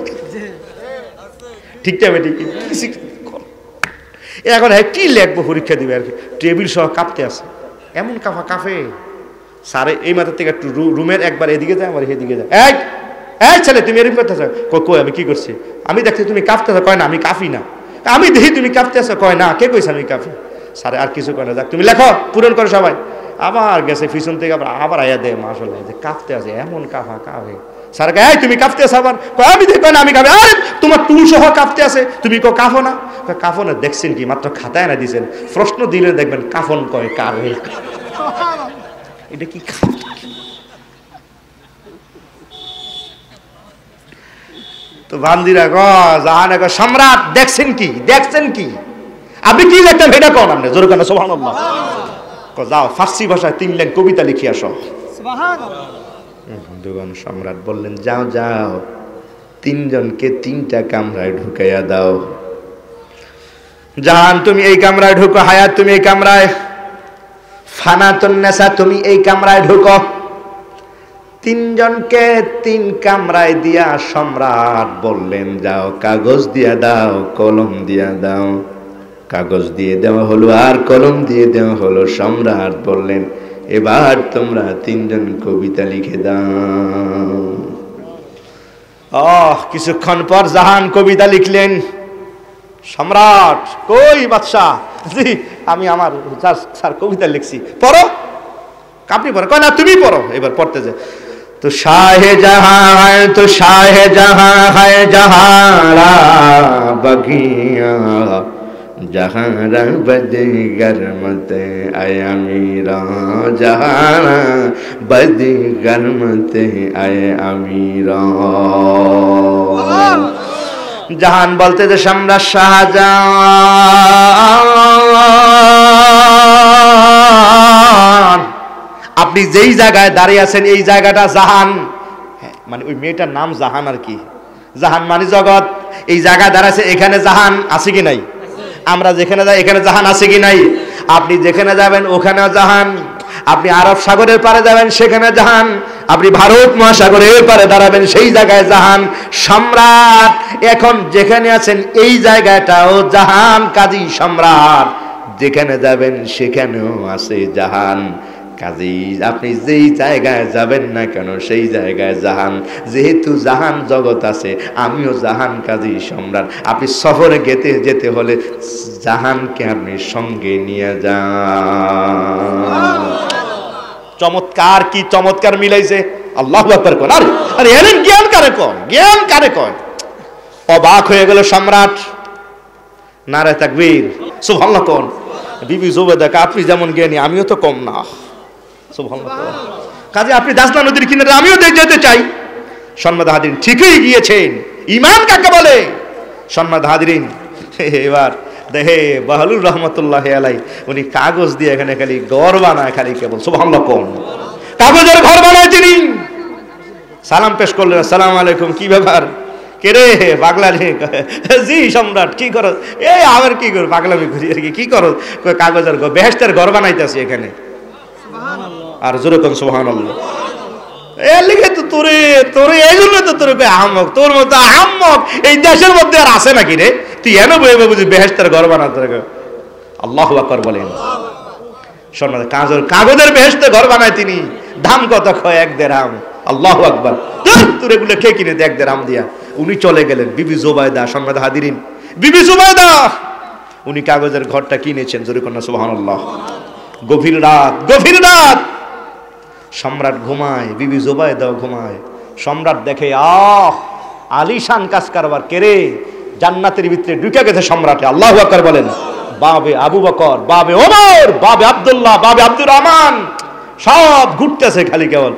ঠিক টাইমে ঠিক এখন হ্যাঁ কি লেখবো পরীক্ষা দিবে আর কি? টেবিল সহ কাঁপতে আছে। এমন কাফা কাফে স্যারে, এই মাথার থেকে একটু রুমের একবার এদিকে যায় আমার এদিকে যায়। এক এই ছেলে, তুমি এরকম করতেছ কই, আমি কি করছি? আমি দেখছি তুমি কাঁপতেছ কয় না, আমি কাফি না। আমি দেখি তুমি কাঁপতে কাঁপতেছ কয় না, কে কইছে আমি কাফি স্যারে, আর কিছু কয় না। যাক, তুমি লেখো, পূরণ করো সবাই। আবার গেছে পিছন থেকে আবার আবার আয়া দেয় মাসলে যে কাঁপতে আছে এমন কাফা কাফে স্যার এই তুমি কাঁপতে আছো আবার? আমি দেখো না আমি কাঁপি। আরে তোমার টুল সহ কাঁপতে আছে। তুমি কো কাফো না। কয়, কাফনে দেখছেন কি মাত্র খাতায় না দিছেন প্রশ্ন দিলে দেখবেন কাফন কয় কার (laughs) এটা কি তো বান্দিরা গ জাহানে গ সম্রাট দেখছেন কি দেখছেন কি? আপনি কি লিখতেন এটা কোন আপনি? জোর কেন ক যাও ফার্সি ভাষায় তিন লাইন কবিতা লিখি আসো। দুগন সম্রাট বললেন যাও যাও তিনজনকে তিনটা কামরায় ঢুকাইয়া দাও। জাহান তুমি এই কামরায় ঢুকো হায়াত তুমি এই কামরায়। ফানাতুন নেশা তুমি এই কামরায় ঢুকো। তিনজনকে তিন কামরায় দিয়া সম্রাট বললেন যাও কাগজ দিয়া দাও কলম দিয়া দাও। কাগজ দিয়ে দেওয়া হলো আর কলম দিয়ে দেওয়া হলো সম্রাট বললেন, এবার তোমরা তিনজন কবিতা লিখে দাও। আহ, কিছুক্ষণ পর জাহান কবিতা লিখলেন, সম্রাট, কই বাদশাহ? জি, আমি আমার স্যার কবিতা লিখছি, পড়ো। আপনি পড়ো, কয় না, তুমি পড়ো, এবার পড়তে যে তো শাহে জাহা হায় তো শাহে জাহা হায় জাহারা বগিয়া। জাহারা বদিগর মতে আয় আমিরা জাহারা বদিগর মতে আমিরা জাহান বলতে যে সম্রাট শাহজাহান আপনি যেই জায়গায় দাঁড়িয়ে আছেন এই জায়গাটা জাহান মানে ওই মেয়েটার নাম জাহান আর কি জাহান মানে জগৎ এই জায়গায় দাঁড়াচ্ছে এখানে জাহান আছে কি নাই আমরা যেখানে যাই, এখানে জাহান আছে কি নাই? আপনি যেখানে যাবেন, ওখানেও জাহান। আপনি আরব সাগরের পারে যাবেন, সেখানে জাহান। আপনি ভারত মহাসাগরের পারে দাঁড়াবেন, সেই জায়গায় জাহান। সম্রাট, এখন যেখানে আছেন, এই জায়গাটাও জাহান। কাজী সম্রাট, যেখানে যাবেন, সেখানেও আছে জাহান। কাজেই আপনি যেই জায়গায় যাবেন না কেন, সেই জায়গায় জাহান। যেহেতু জাহান জগৎ আছে, আমিও জাহান কাজী সম্রাট। আপনি সফরে গেতে, যেতে হলে জাহানকে আপনি সঙ্গে নিয়ে যান। চমৎকার কি চমৎকার মিলাইছে? আল্লাহ ব্যাপার কোন। আরে আরে, এলেন জ্ঞান কারে কয় জ্ঞান কারে কয় অবাক হয়ে গেল সম্রাট। নারে তাকবীর। সুবহানাল্লাহ কোন। বিবি জুবেদাকে আপনি যেমন জ্ঞানী, আমিও তো কম না। কোন। কাজে আপনি দাসনা নদীর কিনারে আমিও যেতে চাই। সম্মাদ হাদিন ঠিকই গিয়েছেন। ইমান কাকে বলে? সম্মাদ হাদিন। এবার দেহে বাহালুর রহমতুল্লাহ আলাই উনি কাগজ দিয়ে এখানে খালি ঘর বানায় খালি কেবল। সুবহানাল্লাহ কোন? কাগজের ঘর বানায় তিনি। সালাম পেশ করলেন সালাম আলাইকুম কি ব্যাপার? কে রে? পাগলা রে? জি সম্রাট কি করো? এই আবার কি করো? পাগলামি করি আর কি কি করো? কাগজের ঘর বেহেস্তের ঘর বানাইতেছি এখানে। আর জোরে কোন লিগে তো তোরে তোরে, এই জন্য তোর তোর মতো এই মধ্যে আর তুই ঘর বলেন। শোনা কাগজের ঘর বানায় তিনি। দাম এক কিনে দে এক দিয়া? উনি চলে গেলেন। বিবি জোবায়দা সম্মাদ হাদিরিন। বিবি জোবায়দা! উনি কাগজের ঘরটা কিনেছেন, জোরে কন্যা সুবাহ গভীর রাত গভীর রাত! সম্রাট ঘুমায়, বিবি জোবায়দাও ঘুমায়। সম্রাট দেখে, আহ, আলিশান কাজ কারবার কেরে জান্নাতের ভিতরে ঢুকে গেছে সম্রাটে, আল্লাহ আকবর বলেন। বাবে আবু বকর, বাবে ওমর, বাবে আব্দুল্লাহ, বাবে আব্দুর রহমান, সব ঘুরতেছে খালি কেবল।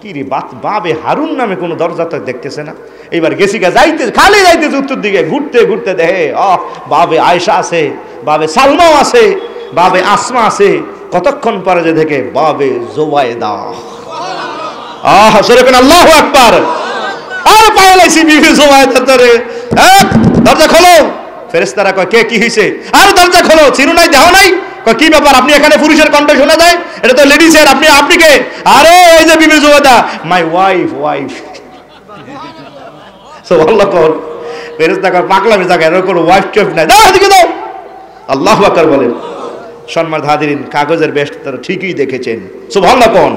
কি রে বাবে হারুন নামে কোনো দরজা তো দেখতেছে না? এবার গেছিকা যাইতে, খালি যাইতেছে উত্তর দিকে, ঘুরতে ঘুরতে দেখে, আহ, বাবে আয়সা আছে, বাবে সালমাও আছে বাবে আসমা আছে, কতক্ষণ পরে যে দেখে? বাবে জোবায়দা। আহ, সেরকম আল্লাহ আকবার। আর পাওয়ালাইছি বিবি জোবায়দা তোরে দরজা খোলো। ফেরেস্তারা কয়, কে, কি হইছে? আর দরজা খোলো। চিরু নাই, দেহ নাই? কয়, কি ব্যাপার? আপনি এখানে পুরুষের কণ্ঠ শোনা যায়? এটা তো লেডিসের আপনি আপনি কে? আরে, এই যে বিবি Zubaida. My wife wife so আল্লাহ কর। ফেরেস্তা কয়, পাগলামি জায়গায় এরকম ওয়াইফ টোয়েফ নাই। দাও এদিকে দাও আল্লাহ আকবার বলেন। সম্মান হাদিরিন কাগজের তারা ঠিকই দেখেছেন। কোন?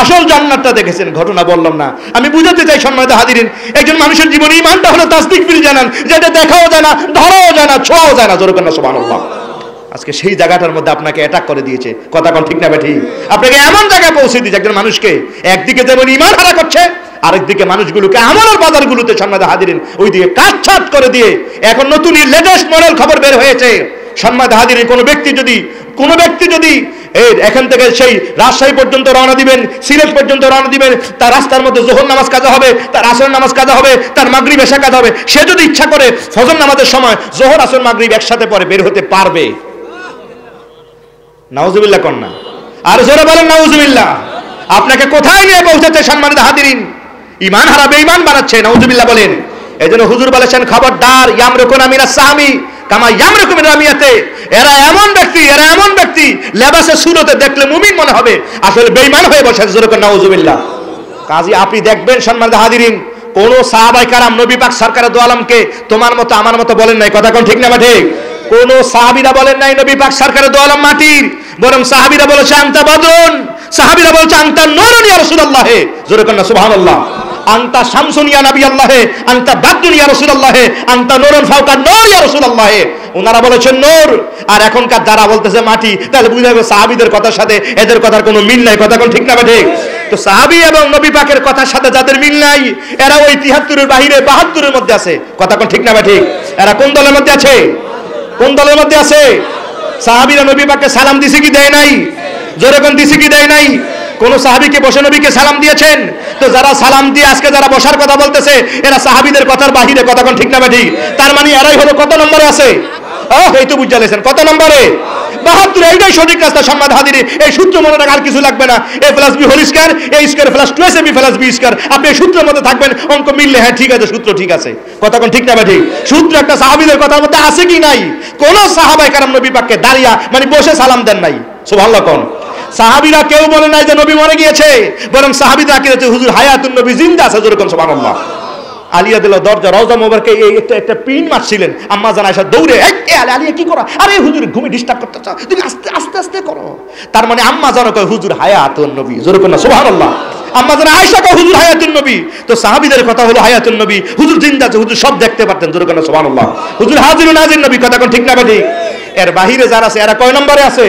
আসল জান্নাতটা দেখেছেন, ঘটনা বললাম না। আমি বুঝাতে চাই সম্মানিত হাদিরিন একজন মানুষের জীবনে ইমানটা হলো তাসদিক বিল জানান, যেটা দেখাও যায় না, ধরাও যায় না, ছোঁয়াও যায় না, জোরে না, সুবহানাল্লাহ। আজকে সেই জায়গাটার মধ্যে আপনাকে অ্যাটাক করে দিয়েছে। কথা কোন ঠিক না বেঠি আপনাকে এমন জায়গায় পৌঁছে দিয়েছে, একজন মানুষকে একদিকে যেমন ইমান হারা করছে, আরেকদিকে মানুষগুলোকে আমলের বাজারগুলোতে সম্মানিত হাদিরিন ওইদিকে কাটছাট করে দিয়ে, এখন নতুন লেটেস্ট মডেল খবর বের হয়েছে। সম্মাদ হাজির কোনো ব্যক্তি যদি কোনো ব্যক্তি যদি এখান থেকে সেই রাজশাহী পর্যন্ত রওনা দিবেন, সিলেট পর্যন্ত রওনা দিবেন, তার রাস্তার মধ্যে জোহর নামাজ কাজা হবে, তার আসর নামাজ কাজা হবে, তার মাগরিব এসা কাজা হবে, সে যদি ইচ্ছা করে ফজর নামাজের সময় জোহর, আসর, মাগরিব একসাথে পরে বের হতে পারবে। নাউজুবিল্লাহ কন্যা। আর জোরে বলেন নাউজুবিল্লাহ। আপনাকে কোথায় নিয়ে পৌঁছাতে সম্মানিত হাদিরিন ইমান হারা, বেঈমান বানাচ্ছে, নাউজুবিল্লাহ বলেন। এজন্য হুজুর বলেছেন, খবরদার, ইয়ামরুকুন আমিনা সাহামি। এরা এমন ব্যক্তি, এরা এমন ব্যক্তি, লেবাসে সুরতে দেখলে মুমিন মনে হবে। আসলে বেঈমান হয়ে বসে জোরে কোন নাউজুবিল্লাহ। কাজী, আপনি দেখবেন, সম্মানিত হাদিরিন কোন সাহাবাই কারাম নবী পাক সরকারের দো আলমকে তোমার মতো, আমার মতো বলেন নাই। কথা কোন ঠিক না বা ঠিক কোন সাহাবিরা বলেন নাই নবী পাক সরকারের দো আলম মাটির? বরং সাহাবিরা বলেছে আংতা বদরুন। সাহাবিরা বলছে আংতা নুরুন ইয়া রাসূলুল্লাহ। জোরে কোন সুবহানাল্লাহ। আংতা শামসুনিয়া নবী আল্লাহে আন্তা বাদরুন ইয়া রাসূলুল্লাহ আংতা নুরুন ফাওকা নূর ইয়া রাসূলুল্লাহ। ওনারা বলেছেন নূর, আর এখনকার যারা বলতেছে মাটি, তাহলে বুঝা যাবে সাহাবিদের কথার সাথে এদের কথার কোনো মিল নাই, কথা কোন ঠিক না বা তো সাহাবি এবং নবী পাকের কথার সাথে যাদের মিল নাই, এরা ওই তিহাত্তরের বাহিরে বাহাত্তরের মধ্যে আছে, কথা কোন ঠিক না বা এরা কোন দলের মধ্যে আছে? কোন দলের মধ্যে আছে? সাহাবিরা নবী পাককে সালাম দিছে কি দেয় নাই? জোরে কোন দিছে কি দেয় নাই? কোন সাহাবিকে বসে নবীকে সালাম দিয়েছেন? তো যারা সালাম দিয়ে আজকে যারা বসার কথা বলতেছে, এরা সাহাবিদের কথার বাহিরে কথা কোন ঠিক না ঠিক? তার মানে এরাই হলো কত নম্বরে আছে? কত নম্বরে? বাহাত্তর, এইটাই সঠিক রাস্তা হাজিরি এই সূত্র মনে রাখার কিছু লাগবে না। A plus B square plus two S B plus B square আপনি থাকবেন, অঙ্ক মিললে হ্যাঁ ঠিক আছে, সূত্র ঠিক আছে। কতক্ষণ ঠিক না ঠিক? সূত্র একটা সাহাবিদের কথার মধ্যে আছে কি নাই? কোন সাহাবাই কারাম নবী পাককে দাঁড়িয়া মানে বসে সালাম দেন নাই। সুবহানাল্লাহ কোন? সাহাবিরা কেউ বলে নাই যে নবী মরে গিয়েছে বরং সাহাবিরা কি হচ্ছে হুজুর হায়াতুন নবী জিন্দা আছে যেরকম সুবহানাল্লাহ। আলিয়া দিল দরজা রওজা মোবারকে এই একটা একটা পিন মারছিলেন। আম্মা জানা এসে দৌড়ে এই, আলে আলিয়া কি করো? আরে হুজুর ঘুমি ডিস্টার্ব করতে চাও। তুমি আস্তে আস্তে আস্তে করো। তার মানে আম্মা জানো কয় হুজুর হায়াতুন নবী জোরে কোন সুবহানাল্লাহ। আম্মা জানা আয়েশা কয় হুজুর হায়াতুন নবী। তো সাহাবীদের কথা হলো হায়াতুন নবী। হুজুর জিন্দা আছে হুজুর সব দেখতে পারতেন জোরে কোন সুবহানাল্লাহ। হুজুর হাজির নাজির নবী কথা কোন ঠিক না বেঠিক এর বাহিরে যারা আছে এরা কয় নম্বরে আছে?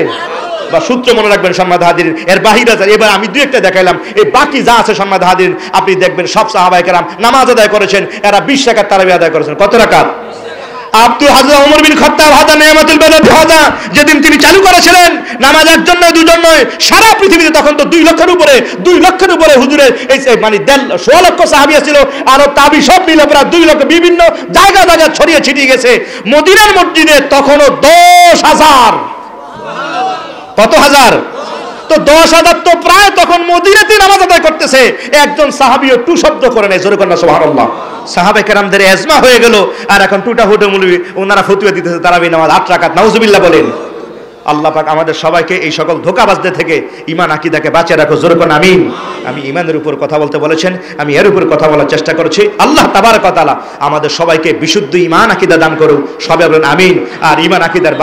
বা সূত্র মনে রাখবেন সম্মাদ হাদির, এর বাহিরে আছে এবার আমি দুই একটা দেখাইলাম। এই বাকি যা আছে সম্মাদ হাদির, আপনি দেখবেন সব সাহাবাহিকেরাম নামাজ আদায় করেছেন, এরা বিশ টাকার তারাবি আদায় করেছেন। কত রাকাত? আব্দুল হাজরা ওমর বিন খত্তাব যেদিন তিনি চালু করেছিলেন নামাজ একজন নয় দুজন নয়, সারা পৃথিবীতে তখন তো দুই লক্ষের উপরে, দুই লক্ষের উপরে হুজুরের এই এই মানে দেড়, ষোলো লক্ষ সাহাবিয়া ছিল আরও তাবি সব মিলে প্রায় দুই লক্ষ বিভিন্ন জায়গা জায়গা ছড়িয়ে ছিটিয়ে গেছে। মদিনার মসজিদে তখনও দশ হাজার। কত হাজার? তো দশ হাজার তো প্রায় তখন মদিনাতে নামাজ আদায় করতেছে। একজন সাহাবিও টু শব্দ করে নেই, জোরে কন্যা, সুবহানাল্লাহ। সাহাবে কেরামদের এজমা হয়ে গেল, আর এখন টুটা হুটে মুলবি ওনারা ফতুয়া দিতেছে তারাবি নামাজ, আট রাকাত, নাউজুবিল্লাহ বলেন। আল্লাহ পাক আমাদের সবাইকে এই সকল ধোকাবাজদের থেকে ইমান আকিদাকে বাঁচিয়ে রাখো, জোরে কোন আমিন। আমি ইমানের উপর কথা বলতে বলেছেন, আমি এর উপর কথা বলার চেষ্টা করেছি। আল্লাহ তাবারক কথা আমাদের সবাইকে বিশুদ্ধ ইমান আকিদা দান করুন সবাই বলেন, আমিন। আর ইমান আকিদার